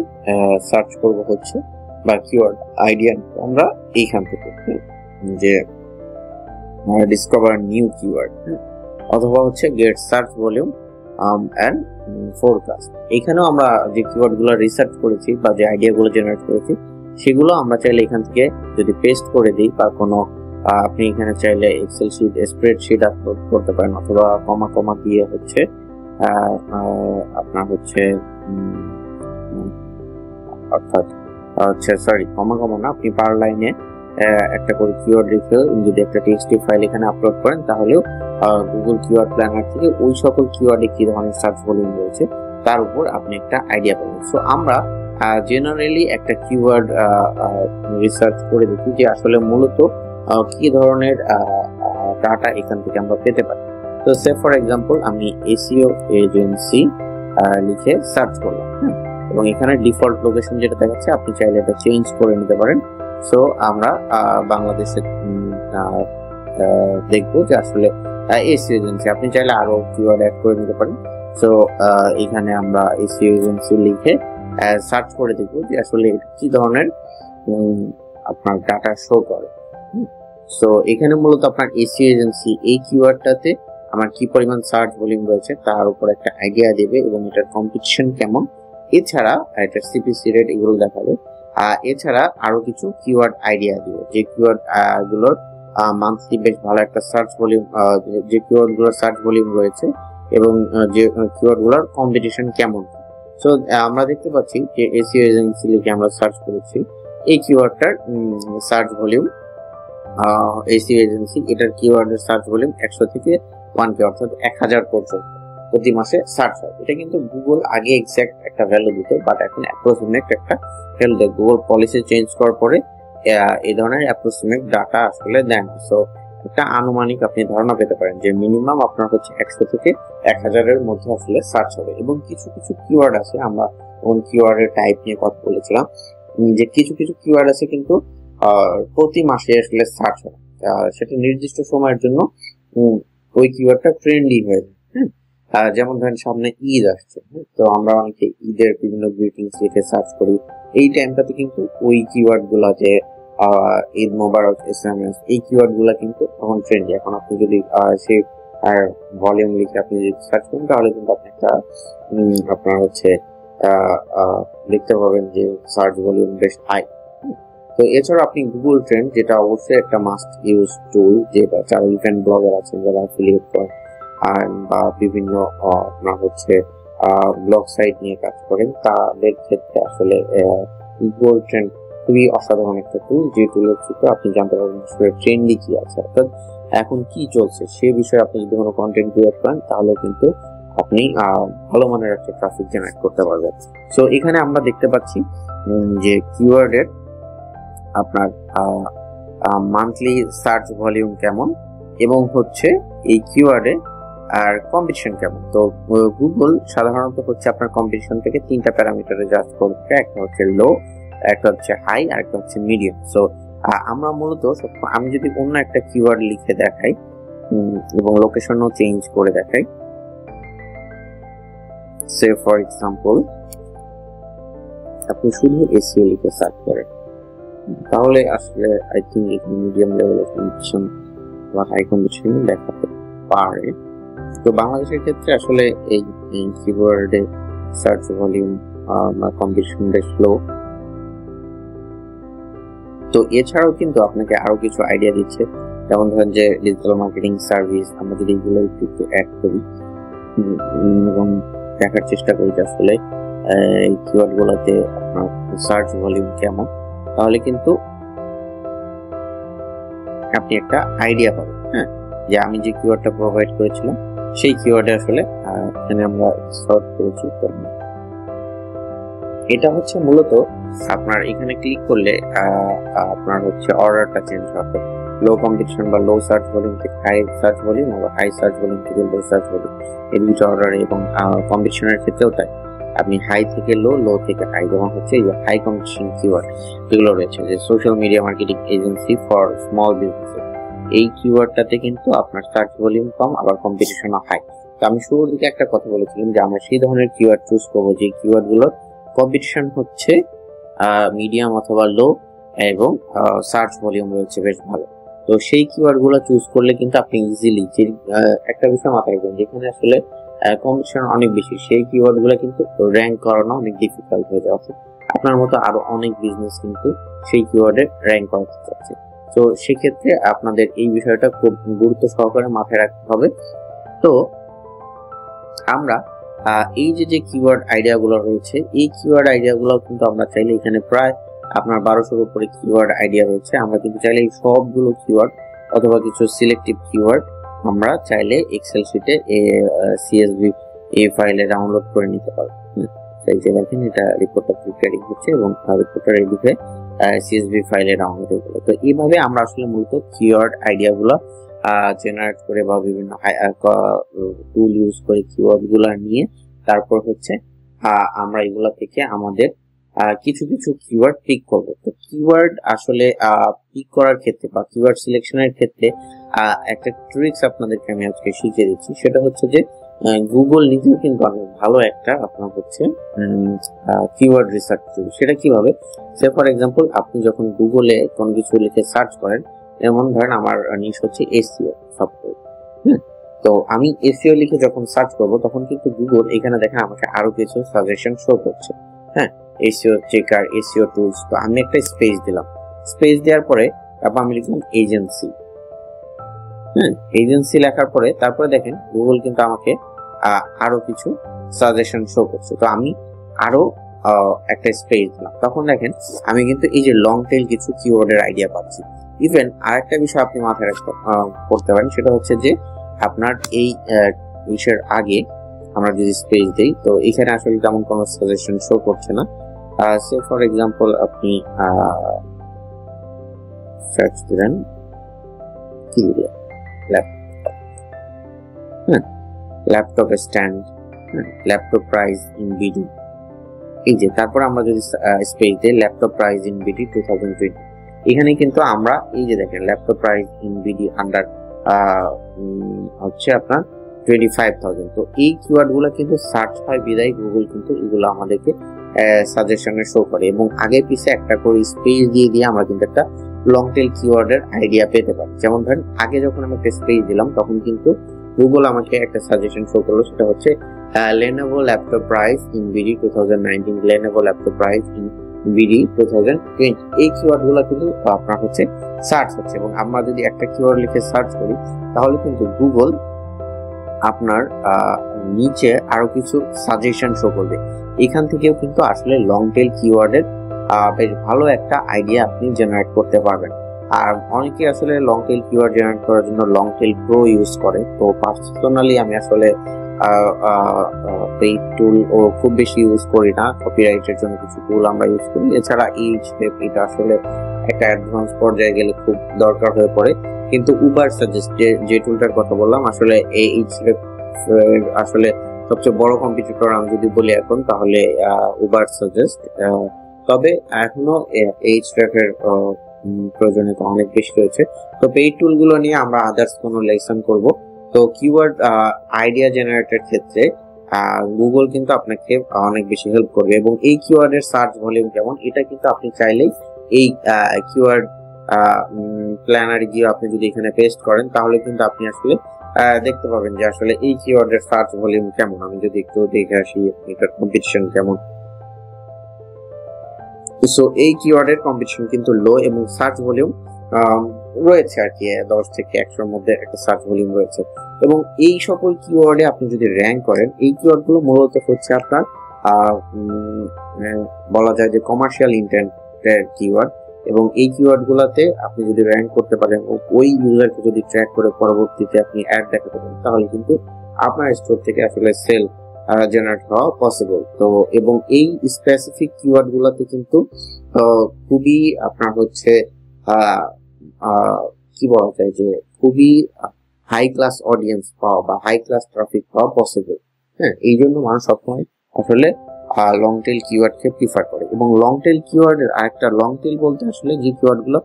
সার্চ করব হচ্ছে, বা কিওয়ার্ড আইডিয়া আমরা এইখান থেকে যে ডিসকভার নিউ কিওয়ার্ড অথবা হচ্ছে get search volume and forecast এখানেও আমরা যে কিওয়ার্ডগুলো রিসার্চ করেছি বা যে আইডিয়াগুলো জেনারেট করেছি, সেগুলো আমরা চাইলে এখান থেকে যদি পেস্ট করে দিই বা কোনো আপনি এখানে চাইলে এক্সেল শিট স্প্রেডশিট আপলোড করতে পারেন অথবা কমা কমা দিয়ে হচ্ছে আপনার হচ্ছে অর্থাৎ হচ্ছে সরি কমা কমা না, আপনি পার লাইনে একটা করে কিওয়ার্ড লিখে যদি একটা টেক্সটি ফাইল এখানে আপলোড করেন, তাহলেও গুগল কিওয়ার্ড প্ল্যানার থেকে ওই সকল কিওয়ার্ডে কি ধরনের সার্চ ভলিউম রয়েছে, তার উপর আপনি একটা আইডিয়া পাবেন। সো আমরা জেনারেলি একটা কিওয়ার্ড রিসার্চ করে দেখি যে আসলে মূলত কি ধরনের ডাটা এখান থেকে আমরা পেতে পারি। তো সে ফর এক্সাম্পল আমি এসিও এজেন্সি লিখে সার্চ করলাম হ্যাঁ? এবং এখানে ডিফল্ট লোকেশন যেটা দেখাচ্ছে, আপনি চাইলে এটা চেঞ্জ করে নিতে পারেন। সো আমরা আহ, বাংলাদেশে আহ, আহ, দেখব যে আসলে এসি এজেন্সি আপনি চাইলে আরও কিওয়ার্ড অ্যাড করে নিতে পারেন। সো এখানে আমরা এসি এজেন্সি লিখে সার্চ করে দেখব যে আসলে কি ধরনের আপনার ডাটা শো করে। সো এখানে মূলত আপনার এসি এজেন্সি এই কিওয়ার্ডটাতে আমার কি পরিমাণ সার্চ ভলিউম রয়েছে তার উপর একটা আইডিয়া দেবে এবং এটার কম্পিটিশন কেমন। এছাড়া এটার সিপিসি রেট এগুলো দেখাবে। এছাড়া আরও কিছু কিওয়ার্ড আইডিয়া দিবে যে কিওয়ার্ডগুলোর মান্থলি বেশ ভালো একটা সার্চ ভলিউম যে কিওয়ার্ডগুলোর সার্চ ভলিউম রয়েছে এবং যে কিওয়ার্ডগুলোর কম্পিটিশন কেমন। সো আমরা দেখতে পাচ্ছি যে এসিও এজেন্সি লিখে আমরা সার্চ করেছি। এই কিওয়ার্ডটার সার্চ ভলিউম এসিও এজেন্সি এটার কিওয়ার্ডের সার্চ ভলিউম একশো থেকে ওয়ান কে অর্থাৎ এক হাজার পর্যন্ত। প্রতি মাসে সার্চ হয়। এটা কিন্তু গুগল আগে এক্সাক্ট একটা ভ্যালু দিত বাট এখন অ্যাপ্রক্সিমেট একটা ভ্যালু দেয়। গুগল পলিসি চেঞ্জ করার পরে এই ধরনের অ্যাপ্রক্সিমেট ডাটা আসলে দেন সো একটা আনুমানিক আপনি ধারণা পেতে পারেন যে মিনিমাম আপনার হচ্ছে একশো থেকে এক হাজারের মধ্যে আসলে সার্চ হবে। এবং কিছু কিছু কিওয়ার্ড আছে, আমরা কোন কিওয়ার্ডের টাইপ নিয়ে কথা বলেছিলাম যে কিছু কিছু কিওয়ার্ড আছে কিন্তু প্রতি মাসে আসলে সার্চ হয়। সেটা নির্দিষ্ট সময়ের জন্য ওই কিওয়ার্ডটা ট্রেন্ডি হয়ে যায়। যেমন ধরেন সামনে ঈদ আসছে হ্যাঁ? তো আমরা অনেকে ঈদের বিভিন্ন গ্রিটিংস লিখে সার্চ করি। এই টাইমটাতে কিন্তু ওই কিওয়ার্ডগুলা যে Eid Mubarak S M S এই কিওয়ার্ডগুলা কিন্তু তখন ট্রেন্ডি এখন আপনি যদি আহ, সে ভলিউম লিখে আপনি যদি সার্চ করেন তাহলে কিন্তু আপনি একটা আপনার হচ্ছে দেখতে পাবেন যে সার্চ ভলিউম বেশ হাই তো এছাড়া আপনি গুগল ট্রেন্ড যেটা অবশ্যই একটা মাস্ট ইউজ টুল যেটা যারা ইভেন্ট ব্লগার আছেন যারা অ্যাফিলিয়েট করেন বা বিভিন্ন আপনার হচ্ছে ব্লগ সাইট নিয়ে কাজ করেন, তাদের ক্ষেত্রে আসলে গুগল ট্রেন্ড খুবই অসাধারণ একটা টুল যে টুলের থ্রুতে আপনি জানতে পারবেন আসলে ট্রেন্ডই কি আছে। অর্থাৎ এখন কি চলছে, সে বিষয়ে আপনি যদি কোনো কন্টেন্ট ক্রিয়েট করেন, তাহলে কিন্তু আপনি ভালো মানের একটা ট্রাফিক জেনারেট করতে পারবেন। সো এখানে আমরা দেখতে পাচ্ছি যে কিওয়ার্ডের আপনার মান্থলি সার্চ ভলিউম কেমন, এবং হচ্ছে এই কিওয়ার্ডে আর কম্পিটিশন কেমন? তো গুগল সাধারণত হচ্ছে আপনার কম্পিটিশন থেকে তিনটা প্যারামিটারে জাজ করবে একটা হচ্ছে লো একটা হচ্ছে হাই আর একটা হচ্ছে মিডিয়াম সো আমরা মূলত আমি যদি অন্য একটা কিওয়ার্ড লিখে দেখাই এবং লোকেশনও চেঞ্জ করে দেখাই। সে ফর এক্সাম্পল আপনি শুধু এসিও লিখে সার্চ করেন। তাহলে আসলে আই থিঙ্ক মিডিয়াম লেভেলের কম্পিটিশন বা হাই কম্পিটিশন দেখাতে পারে। তো বাংলাদেশের ক্ষেত্রে আসলে এই কিবোর্ডে সার্চ ভলিউম বা কম্পিটিশন বেশ লো তো এছাড়াও কিন্তু আপনাকে আরও কিছু আইডিয়া দিচ্ছে। যেমন ধরেন যে ডিজিটাল মার্কেটিং সার্ভিস আমরা যদি এগুলো একটু একটু অ্যাড করি এবং দেখার চেষ্টা করি যে আসলে এই কিওয়ার্ড গুলোতে আপনার সার্চ ভলিউম কেমন, তাহলে কিন্তু আপনি একটা আইডিয়া পাবেন হ্যাঁ? যে আমি যে কিওয়ার্ডটা প্রোভাইড করেছিলাম, সেই কিওয়ার্ডে আসলে এখানে আমরা সার্চ করেছি এটা হচ্ছে মূলত আপনার এখানে ক্লিক করলে আপনার হচ্ছে অর্ডারটা চেঞ্জ হবে। লো কম্পিটিশন বা লো সার্চ ভলিউম থেকে হাই সার্চ ভলিউম বা হাই সার্চ ভলিউম থেকে লো সার্চ ভলিউম এই দুটো অর্ডার এবং কম্পিটিশনের ক্ষেত্রেও তাই। আপনি হাই থেকে লো লো থেকে হাই যেমন হচ্ছে যে হাই কম্পিটিশন কিওয়ার্ড যেগুলো রয়েছে। যে social media marketing agency for small business এই কিওয়ার্ডটাতে কিন্তু আপনার সার্চ ভলিউম কম, আবার কম্পিটিশনও হাই তো আমি শুরুর দিকে একটা কথা বলেছিলাম যে আমরা সেই ধরনের কিওয়ার্ড চুজ করব যে কিওয়ার্ডগুলোর কম্পিটিশন হচ্ছে মিডিয়াম অথবা লো এবং সার্চ ভলিউম রয়েছে বেশ ভালো। তো সেই কিওয়ার্ডগুলো চুজ করলে কিন্তু আপনি ইজিলি যে একটা বিষয় মাথায় রাখবেন, যেখানে আসলে কম্পিটিশন অনেক বেশি, সেই কিওয়ার্ডগুলো কিন্তু র্যাঙ্ক করানো অনেক ডিফিকাল্ট হয়ে যাচ্ছে। আপনার মতো আরও অনেক বিজনেস কিন্তু সেই কিওয়ার্ডে র্যাঙ্ক করাতে চাচ্ছে। তো সেক্ষেত্রে আপনাদের এই বিষয়টা খুব গুরুত্ব সহকারে মাথায় রাখতে হবে। তো আমরা এই যে যে কিওয়ার্ড আইডিয়াগুলো রয়েছে, এই কিওয়ার্ড আইডিয়াগুলো কিন্তু আমরা চাইলে এখানে প্রায় আপনার বারোশোর উপরে কিওয়ার্ড আইডিয়া রয়েছে। আমরা কিন্তু চাইলে এই সবগুলো কিওয়ার্ড অথবা কিছু সিলেক্টিভ কিওয়ার্ড আমরা চাইলে এক্সেল শিটে সিএসভি এই ফাইলে ডাউনলোড করে নিতে পারব। এই যে দেখেন, এটা রিপোর্টটা প্রিপেয়ারিং হচ্ছে এবং রিপোর্টার এদিকে সিএসভি ফাইলে ডাউনলোড হয়ে গেল। তো এইভাবে আমরা আসলে মূলত কিওয়ার্ড আইডিয়াগুলো জেনারেট করে বা বিভিন্ন টুল ইউজ করে কিওয়ার্ডগুলা নিয়ে তারপর হচ্ছে আমরা এগুলা থেকে আমাদের কিছু কিছু কিওয়ার্ড পিক করব। তো কিওয়ার্ড আসলে পিক করার ক্ষেত্রে বা কিওয়ার্ড সিলেকশনের ক্ষেত্রে একটা ট্রিক্স আপনাদেরকে আমি আজকে শিখিয়ে দিচ্ছি। সেটা হচ্ছে যে গুগল নিজেও কিন্তু অনেক ভালো একটা, আপনার হচ্ছে কিওয়ার্ড রিসার্চ টুল সেটা কীভাবে? সে ফর এক্সাম্পল আপনি যখন গুগলে কোনো কিছু লিখে সার্চ করেন, যেমন ধরেন আমার নিশ হচ্ছে এসিও সফটওয়্যার হ্যাঁ তো আমি এসিও লিখে যখন সার্চ করব, তখন কিন্তু গুগল এখানে দেখেন আমাকে আরও কিছু সাজেশন শো করছে হ্যাঁ? এসিও চেকার এসিও টুলস তো আমি একটা স্পেস দিলাম। স্পেস দেওয়ার পরে তারপর আমি লিখলাম এজেন্সি হ্যাঁ এজেন্সি লেখার পরে তারপরে দেখেন গুগল কিন্তু আমাকে আরও কিছু সাজেশন শো করছে। তো আমি আরও একটা স্পেস দিলাম। তখন দেখেন, আমি কিন্তু এই যে লং টেল কিছু কিওয়ার্ডের আইডিয়া পাচ্ছি। ইভেন আরেকটা বিষয় আপনি মাথায় রাখতে করতে পারেন, সেটা হচ্ছে যে আপনার এই বিষয়ের আগে আমরা যদি স্পেস দিই, তো এখানে আসলে তেমন কোনো সাজেশন শো করছে না। সে ফর এক্সাম্পল আপনি সার্চ দিলেন, কি দিলেন? Laptop stand laptop price in BD এই যে, তারপর আমরা যদি স্পেস দিই laptop price in BD two thousand twenty এখানে কিন্তু আমরা, এই যে দেখেন laptop price in BD under হচ্ছে আপনার টোয়েন্টি ফাইভ থাউজেন্ড তো এই কিওয়ার্ডগুলো কিন্তু সার্চ হয় বিদায় গুগল কিন্তু এগুলো আমাদেরকে সাজেশনে শো করে। এবং আগে পিছে একটা করে স্পেস দিয়ে দিয়ে আমরা কিন্তু একটা লং টেল কিওয়ার্ডের আইডিয়া পেতে পারি। যেমন ধরেন, আগে যখন আমি একটা স্পেস দিলাম, তখন কিন্তু গুগল আমাকে একটা সাজেশন শো করল, সেটা হচ্ছে Lenovo laptop price in BD two thousand nineteen Lenovo laptop price in BD two thousand twenty এই কিওয়ার্ডগুলো কিন্তু আপনার হচ্ছে সার্চ হচ্ছে। এবং আমরা যদি একটা কিওয়ার্ড লিখে সার্চ করি, তাহলে কিন্তু গুগল আপনার নিচে আরও কিছু সাজেশন শো করবে। এখান থেকেও কিন্তু আসলে লং টেল কিওয়ার্ডের বেশ ভালো একটা আইডিয়া আপনি জেনারেট করতে পারবেন। আর অনেকে আসলে লং টেল কিওয়ার্ড জেনারেট করার জন্য লং টেল প্রো ইউজ করে। তো পার্সোনালি আমি আসলে এই টুল ও খুব বেশি ইউজ করি না। কপিরাইটের জন্য কিছু টুল আমরা ইউজ করি। এছাড়া এই এটা আসলে একটা অ্যাডভান্স পর্যায়ে গেলে খুব দরকার হয়ে পড়ে। কিন্তু উবার সাজেস্ট যে যে টুলটার কথা বললাম, আসলে এই আসলে সবচেয়ে বড় কম্পিটিটর আমি যদি বলি এখন, তাহলে উবার সাজেস্ট তবে এখনও এইচ এর প্রয়োজনীয়তা অনেক বেশি রয়েছে। তো পেইড টুলগুলো নিয়ে আমরা আদার্স কোনো লেসন করব। তো কিওয়ার্ড আইডিয়া জেনারেটের ক্ষেত্রে গুগল কিন্তু আপনাকে অনেক বেশি হেল্প করবে এবং এই কিওয়ার্ডের সার্চ ভলিউম কেমন, এটা কিন্তু আপনি চাইলেই এই কিওয়ার্ড প্ল্যানার গিয়ে আপনি যদি এখানে পেস্ট করেন, তাহলে কিন্তু আপনি আসলে দেখতে পাবেন যে আসলে এই কিওয়ার্ডের সার্চ ভলিউম কেমন। আমি যদি একটু দেখে আসি, এটার কম্পিটিশন কেমন। সো এই কিওয়ার্ডের কম্পিটিশন কিন্তু লো এবং সার্চ ভলিউম রয়েছে আর কি দশ থেকে একশোর মধ্যে একটা সার্চ ভলিউম রয়েছে। এবং এই সকল কিওয়ার্ডে আপনি যদি র্যাঙ্ক করেন, এই কিওয়ার্ডগুলো মূলত হচ্ছে আপনার বলা যায় যে কমার্শিয়াল ইন্টেন্টের কিওয়ার্ড এবং এই কিওয়ার্ড গুলাতে আপনি যদি র্যাঙ্ক করতে পারেন ওই ইউজারকে যদি ট্র্যাক করে পরবর্তীতে আপনি অ্যাড দেখাতে পারেন, তাহলে কিন্তু আপনার স্টোর থেকে আসলে সেল জেনারেট হওয়া পসিবল তো, এবং এই স্পেসিফিক কিওয়ার্ড গুলাতে কিন্তু খুবই আপনার হচ্ছে কি বলা যায় যে, খুবই হাই ক্লাস অডিয়েন্স পাওয়া বা হাই ক্লাস ট্রাফিক পাওয়া পসিবল হ্যাঁ এই জন্য মানুষ সবসময় আসলে লং টেল কিওয়ার্ডকে প্রিফার করে। এবং লং টেল কিওয়ার্ডের আরেকটা লং টেল বলতে আসলে যে কিওয়ার্ডগুলো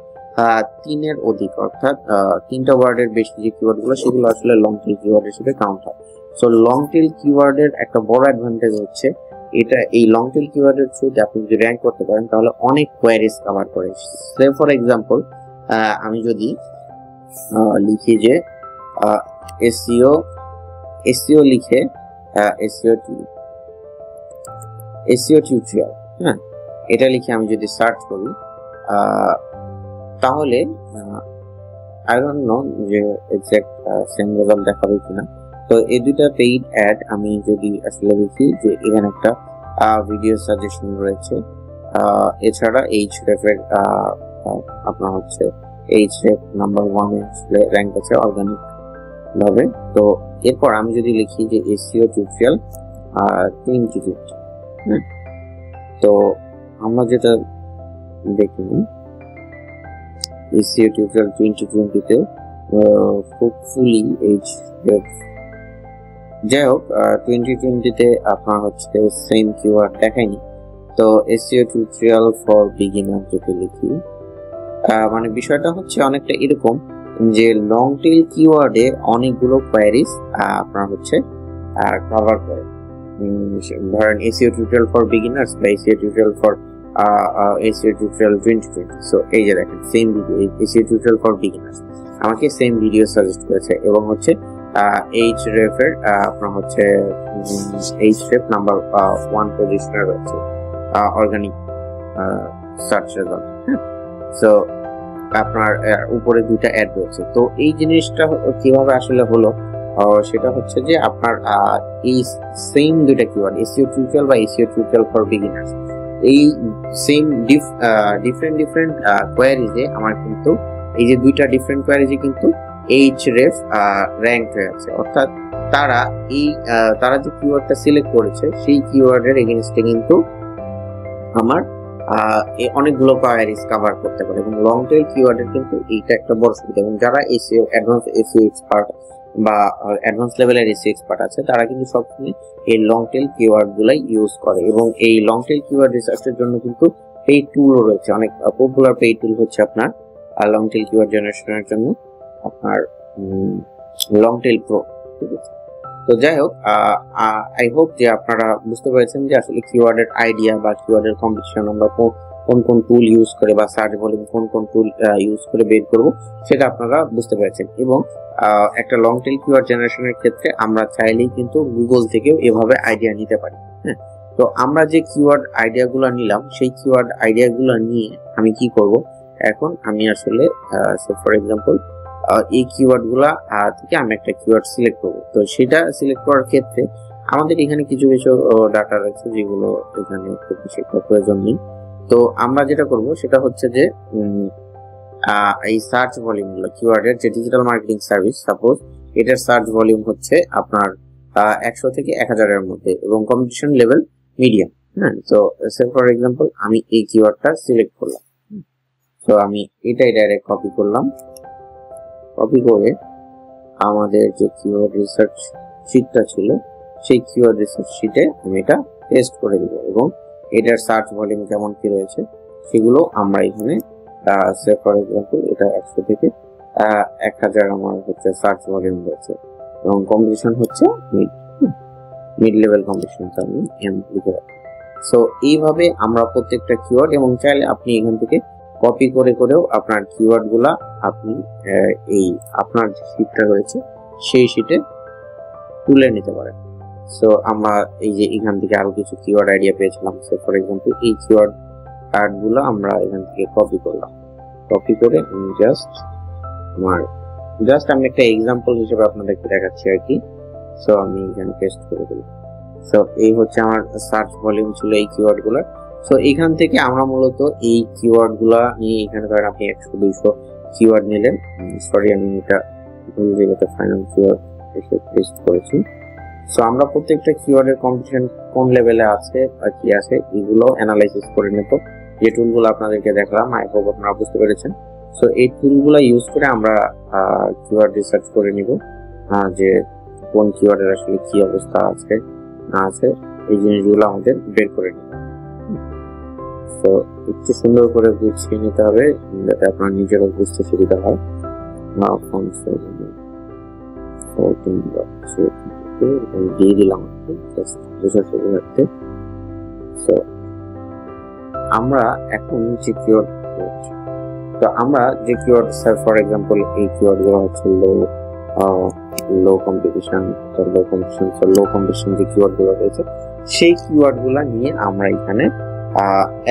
তিনের অধিক, অর্থাৎ তিনটা ওয়ার্ডের বেশি যে কিওয়ার্ডগুলো সেগুলো আসলে লং টেল কিওয়ার্ড হিসেবে কাউন্ট হয়। সো লং টেল কিওয়ার্ডের একটা বড় অ্যাডভান্টেজ হচ্ছে। এটা এই লং টেল কিওয়ার্ডের থ্রুতে আপনি যদি র্যাঙ্ক করতে পারেন, তাহলে অনেক কোয়ারিজ কভার করে। সে ফর এক্সাম্পল আমি যদি লিখি যে এসিও এসিও লিখে এসিও এসিও টিউটোরিয়াল হ্যাঁ? এটা লিখে আমি যদি সার্চ করি তাহলে আই ডোন্ট নো যে এক্সাক্ট সেম রেজাল্ট দেখাবে কিনা। তো এই দুইটা পেইড অ্যাড আমি যদি আসলে দেখি যে এখানে একটা ভিডিও সাজেশন রয়েছে। এছাড়া এইচ রেফের আপনার হচ্ছে এইচ রেফ নাম্বার ওয়ানে র্যাঙ্ক আছে অর্গানিক ভাবে। তো এরপর আমি যদি লিখি যে এসিও টিউটোরিয়াল টোয়েন্টি টোয়েন্টি তো আমরা যেটা দেখলাম এসিও টিউটোরিয়াল টোয়েন্টি টোয়েন্টিতে হোপফুলি এইচ যাই হোক টোয়েন্টি টোয়েন্টিতে আপনার হচ্ছে সেম কিওয়ার্ড দেখায়নি। তো এসিও টিউটোরিয়াল ফর বিগিনার যদি লিখি মানে বিষয়টা হচ্ছে অনেকটা এরকম যে লং টেল কিওয়ার্ডে অনেকগুলো কোয়ারিজ আপনার হচ্ছে কভার করে। ধরেন এসিও টিউটোরিয়াল ফর বিগিনার্স বা SEO tutorial for SEO tutorial twenty twenty so এই যে দেখেন same video SEO tutorial for beginners আমাকে সেম ভিডিও সাজেস্ট করেছে এবং হচ্ছে এইচ রেফ এর আপনার হচ্ছে এইচ রেফ নাম্বার ওয়ান পজিশনে রয়েছে অর্গানিক সার্চ রেজাল্ট সো আপনার উপরে দুইটা অ্যাড রয়েছে। তো এই জিনিসটা কীভাবে আসলে হলো? সেটা হচ্ছে যে আপনার এই সেম দুইটা কিওয়ার্ড এসিও টিউটোরিয়াল বা এসিও টিউটোরিয়াল ফর বিগিনার্স এই সেম ডিফারেন্ট ডিফারেন্ট কোয়ারিজে আমার কিন্তু, এই যে দুইটা ডিফারেন্ট কোয়ারিজে কিন্তু এইচ রেফ র্যাঙ্ক হয়ে আছে অর্থাৎ তারা এই তারা যে কিওয়ার্ডটা সিলেক্ট করেছে, সেই কিওয়ার্ডের এগেনস্টে কিন্তু আমার অনেকগুলো কোয়ারিজ কভার করতে পারে এবং লং টেল কিওয়ার্ডের কিন্তু এইটা একটা বড় সুবিধা। এবং যারা এসিও অ্যাডভান্স এসিও এক্সপার্ট বা অ্যাডভান্স লেভেলের এসি এক্সপার্ট আছে, তারা কিন্তু সবসময় এই লং টেল কিওয়ার্ড গুলাই ইউজ করে এবং এই লং টেল কিওয়ার্ড রিসার্চের জন্য কিন্তু পেইড টুলও রয়েছে। অনেক পপুলার পেইড টুল হচ্ছে আপনার লং টেল কিওয়ার্ড জেনারেশনের জন্য। আপনার লং টেল প্রো ঠিক আছে তো যাই হোক আই হোপ যে আপনারা বুঝতে পেরেছেন যে আসলে কিওয়ার্ডের আইডিয়া বা কিওয়ার্ডের কম্পিটিশন আমরা কোন কোন টুল ইউজ করে বা সার্চ ভলিউম কোন কোন টুল ইউজ করে বের করব, সেটা আপনারা বুঝতে পেরেছেন। এবং একটা লং টেল কিওয়ার্ড জেনারেশনের ক্ষেত্রে আমরা চাইলেই কিন্তু গুগল থেকেও এভাবে আইডিয়া নিতে পারি হ্যাঁ? তো আমরা যে কিওয়ার্ড আইডিয়াগুলো নিলাম, সেই কিওয়ার্ড আইডিয়াগুলো নিয়ে আমি কি করব? এখন আমি আসলে ফর এক্সাম্পল এই কিওয়ার্ডগুলা থেকে আমি একটা কিওয়ার্ড সিলেক্ট করব। তো সেটা সিলেক্ট করার ক্ষেত্রে আমাদের এখানে কিছু কিছু ডাটা রয়েছে যেগুলো এখানে খুব বেশি প্রয়োজন নেই। তো আমরা যেটা করব, সেটা হচ্ছে যে এই সার্চ ভলিউমগুলো কিওয়ার্ডের যে ডিজিটাল মার্কেটিং সার্ভিস সাপোজ এটার সার্চ ভলিউম হচ্ছে আপনার একশো থেকে এক হাজারের মধ্যে এবং কম্পিটিশন লেভেল মিডিয়াম হ্যাঁ? তো ফর এক্সাম্পল আমি এই কিওয়ার্ডটা সিলেক্ট করলাম। তো আমি এটাই ডাইরেক্ট কপি করলাম। কপি করে আমাদের যে কিওয়ার্ড রিসার্চ শীটটা ছিল, সেই কিওয়ার্ড রিসার্চ শিটে আমি এটা টেস্ট করে দিব এবং এটার সার্চ ভলিউম কেমন কি রয়েছে, সেগুলো আমরা এখানে ফর এক্সাম্পল এটা একশো থেকে এক হাজার আমার হচ্ছে সার্চ ভলিউম রয়েছে এবং কম্পিটিশন হচ্ছে মিড মিড লেভেল কম্পিটিশন আমি এম লিখে রাখি সো এইভাবে আমরা প্রত্যেকটা কিওয়ার্ড এবং চাইলে আপনি এখান থেকে কপি করে করেও আপনার কিওয়ার্ডগুলা আপনি এই আপনার যে শিটটা রয়েছে, সেই শিটে তুলে নিতে পারেন। সো আমরা এই যে এখান থেকে আরও কিছু কিওয়ার্ড আইডিয়া পেয়েছিলাম। সে ফর এক্সাম্পল এই কিওয়ার্ডগুলো আমরা এখান থেকে কপি করলাম। কপি করে আমি জাস্ট আমার জাস্ট আমি একটা এক্সাম্পল হিসেবে আপনাদেরকে দেখাচ্ছি আর কি। সো আমি এখানে পেস্ট করে দিলাম। সো এই হচ্ছে আমার সার্চ ভলিউম ছিল এই কিওয়ার্ডগুলো সো এখান থেকে আমরা মূলত এই কিওয়ার্ডগুলা নিয়ে এখানে ধরেন আপনি একশো, দুইশো কিওয়ার্ড নিলেন। সরি আমি এটা ভুল জায়গাতে ফাইনাল কিওয়ার্ড এসে পেস্ট করেছি। সো আমরা প্রত্যেকটা কিওয়ার্ডের কম্পিটিশন কোন লেভেলে আছে বা কি আছে, এগুলো অ্যানালাইসিস করে নেব। যে টুলগুলো আপনাদেরকে দেখলাম আই হোপ আপনারা বুঝতে পেরেছেন। সো এই টুলগুলো ইউজ করে আমরা কিওয়ার্ড রিসার্চ করে নিব। যে কোন কিওয়ার্ডের আসলে কি অবস্থা আছে, না আছে, এই জিনিসগুলো আমাদের বের করে নিব তো একটু সুন্দর করে গুছিয়ে নিতে হবে, যাতে আপনার নিজেরও বুঝতে সুবিধা হয়। দিয়ে দিলাম সুবিধার্থে আমরা এখন যে কিওয়ার্ড তো আমরা যে কিওয়ার্ড স্যার ফর এক্সাম্পল এই কিওয়ার্ডগুলো হচ্ছে low low competition low competition low competition যে কিওয়ার্ডগুলো রয়েছে, সেই কিওয়ার্ডগুলা নিয়ে আমরা এখানে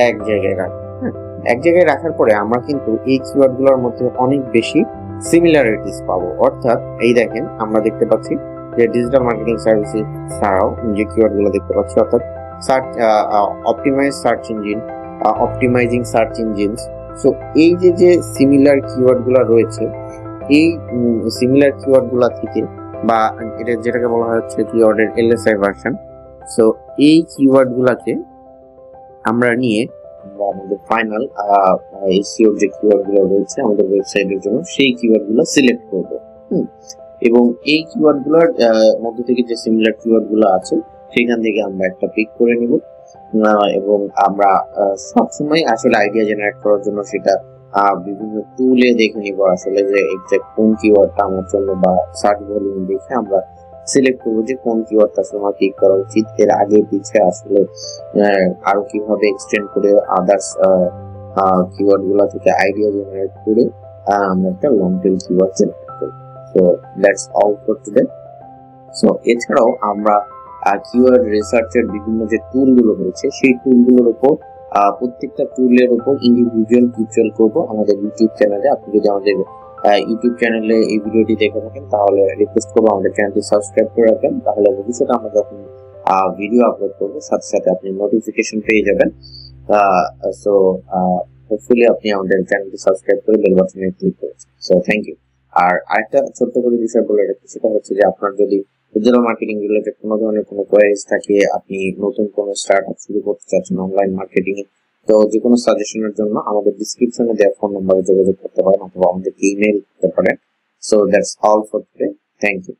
এক জায়গায় রাখি হ্যাঁ এক জায়গায় রাখার পরে আমরা কিন্তু এই কিওয়ার্ডগুলোর মধ্যে অনেক বেশি সিমিলারিটিস পাবো। অর্থাৎ এই দেখেন, আমরা দেখতে পাচ্ছি যে ডিজিটাল মার্কেটিং সার্ভিসেস ছাড়াও যে কিওয়ার্ডগুলো দেখতে পাচ্ছি, অর্থাৎ search optimize search engine optimizing search engines so এই যে যে সিমিলার কিওয়ার্ডগুলো রয়েছে, এই সিমিলার কিওয়ার্ডগুলা থেকে বা এটা যেটাকে বলা হচ্ছে কিওয়ার্ডের এলএসআই ভার্সন সো এই কিওয়ার্ড গুলাকে আমরা নিয়ে আমরা আমাদের ফাইনাল এসিও যে কিওয়ার্ডগুলো রয়েছে আমাদের ওয়েবসাইটের জন্য সেই কিওয়ার্ডগুলো সিলেক্ট করব, হুম? এবং এই কিওয়ার্ডগুলোর মধ্যে থেকে যে সিমিলার কিওয়ার্ডগুলো আছে, সেখান থেকে আমরা একটা পিক করে নিব এবং আমরা সবসময় আসলে আইডিয়া জেনারেট করার জন্য সেটা বিভিন্ন টুলে দেখে নিব আসলে যে এক্সাক্ট কোন কিওয়ার্ডটা আমার জন্য বা সার্চ ভলিউম দেখে আমরা সিলেক্ট করব যে কোন কিওয়ার্ডটা আমার ক্লিক করা উচিত। এর আগে পিছে আসলে আরও কীভাবে এক্সটেন্ড করে আদার্স কিওয়ার্ডগুলা থেকে আইডিয়া জেনারেট করে আমরা একটা লং টেল কিওয়ার্ড জেনারেট করব। So that's all for today so এছাড়াও আমরা কিওয়ার্ড রিসার্চের বিভিন্ন যে টুলগুলো রয়েছে, সেই টুলগুলোর উপর প্রত্যেকটা টুলের উপর ইন্ডিভিজুয়াল টিউটোরিয়াল করব। আমাদের ইউটিউব চ্যানেলে আপনি যদি আমাদের ইউটিউব চ্যানেলে এই ভিডিওটি দেখে থাকেন, তাহলে রিকোয়েস্ট করব আমাদের চ্যানেলটি সাবস্ক্রাইব করে রাখবেন, তাহলে ভবিষ্যতে আমরা যখন ভিডিও আপলোড করব, সাথে সাথে আপনি নোটিফিকেশন পেয়ে যাবেন। সো হোপফুলি আপনি আমাদের চ্যানেলটি সাবস্ক্রাইব করে বেল বাটনে ক্লিক করেছেন। সো থ্যাংক ইউ আর আরেকটা ছোট্ট করে বিষয় বলে রাখি, সেটা হচ্ছে যে আপনার যদি ডিজিটাল মার্কেটিং রিলেটেড কোনো ধরনের কোনো কোয়ারিজ থাকে, আপনি নতুন কোনো স্টার্ট আপ শুরু করতে চাচ্ছেন অনলাইন মার্কেটিং এ তো যে কোনো সাজেশনের জন্য আমাদের ডিসক্রিপশনে দেওয়া ফোন নম্বরে যোগাযোগ করতে পারেন অথবা আমাদের ইমেল করতে পারেন। So that's all for today thank you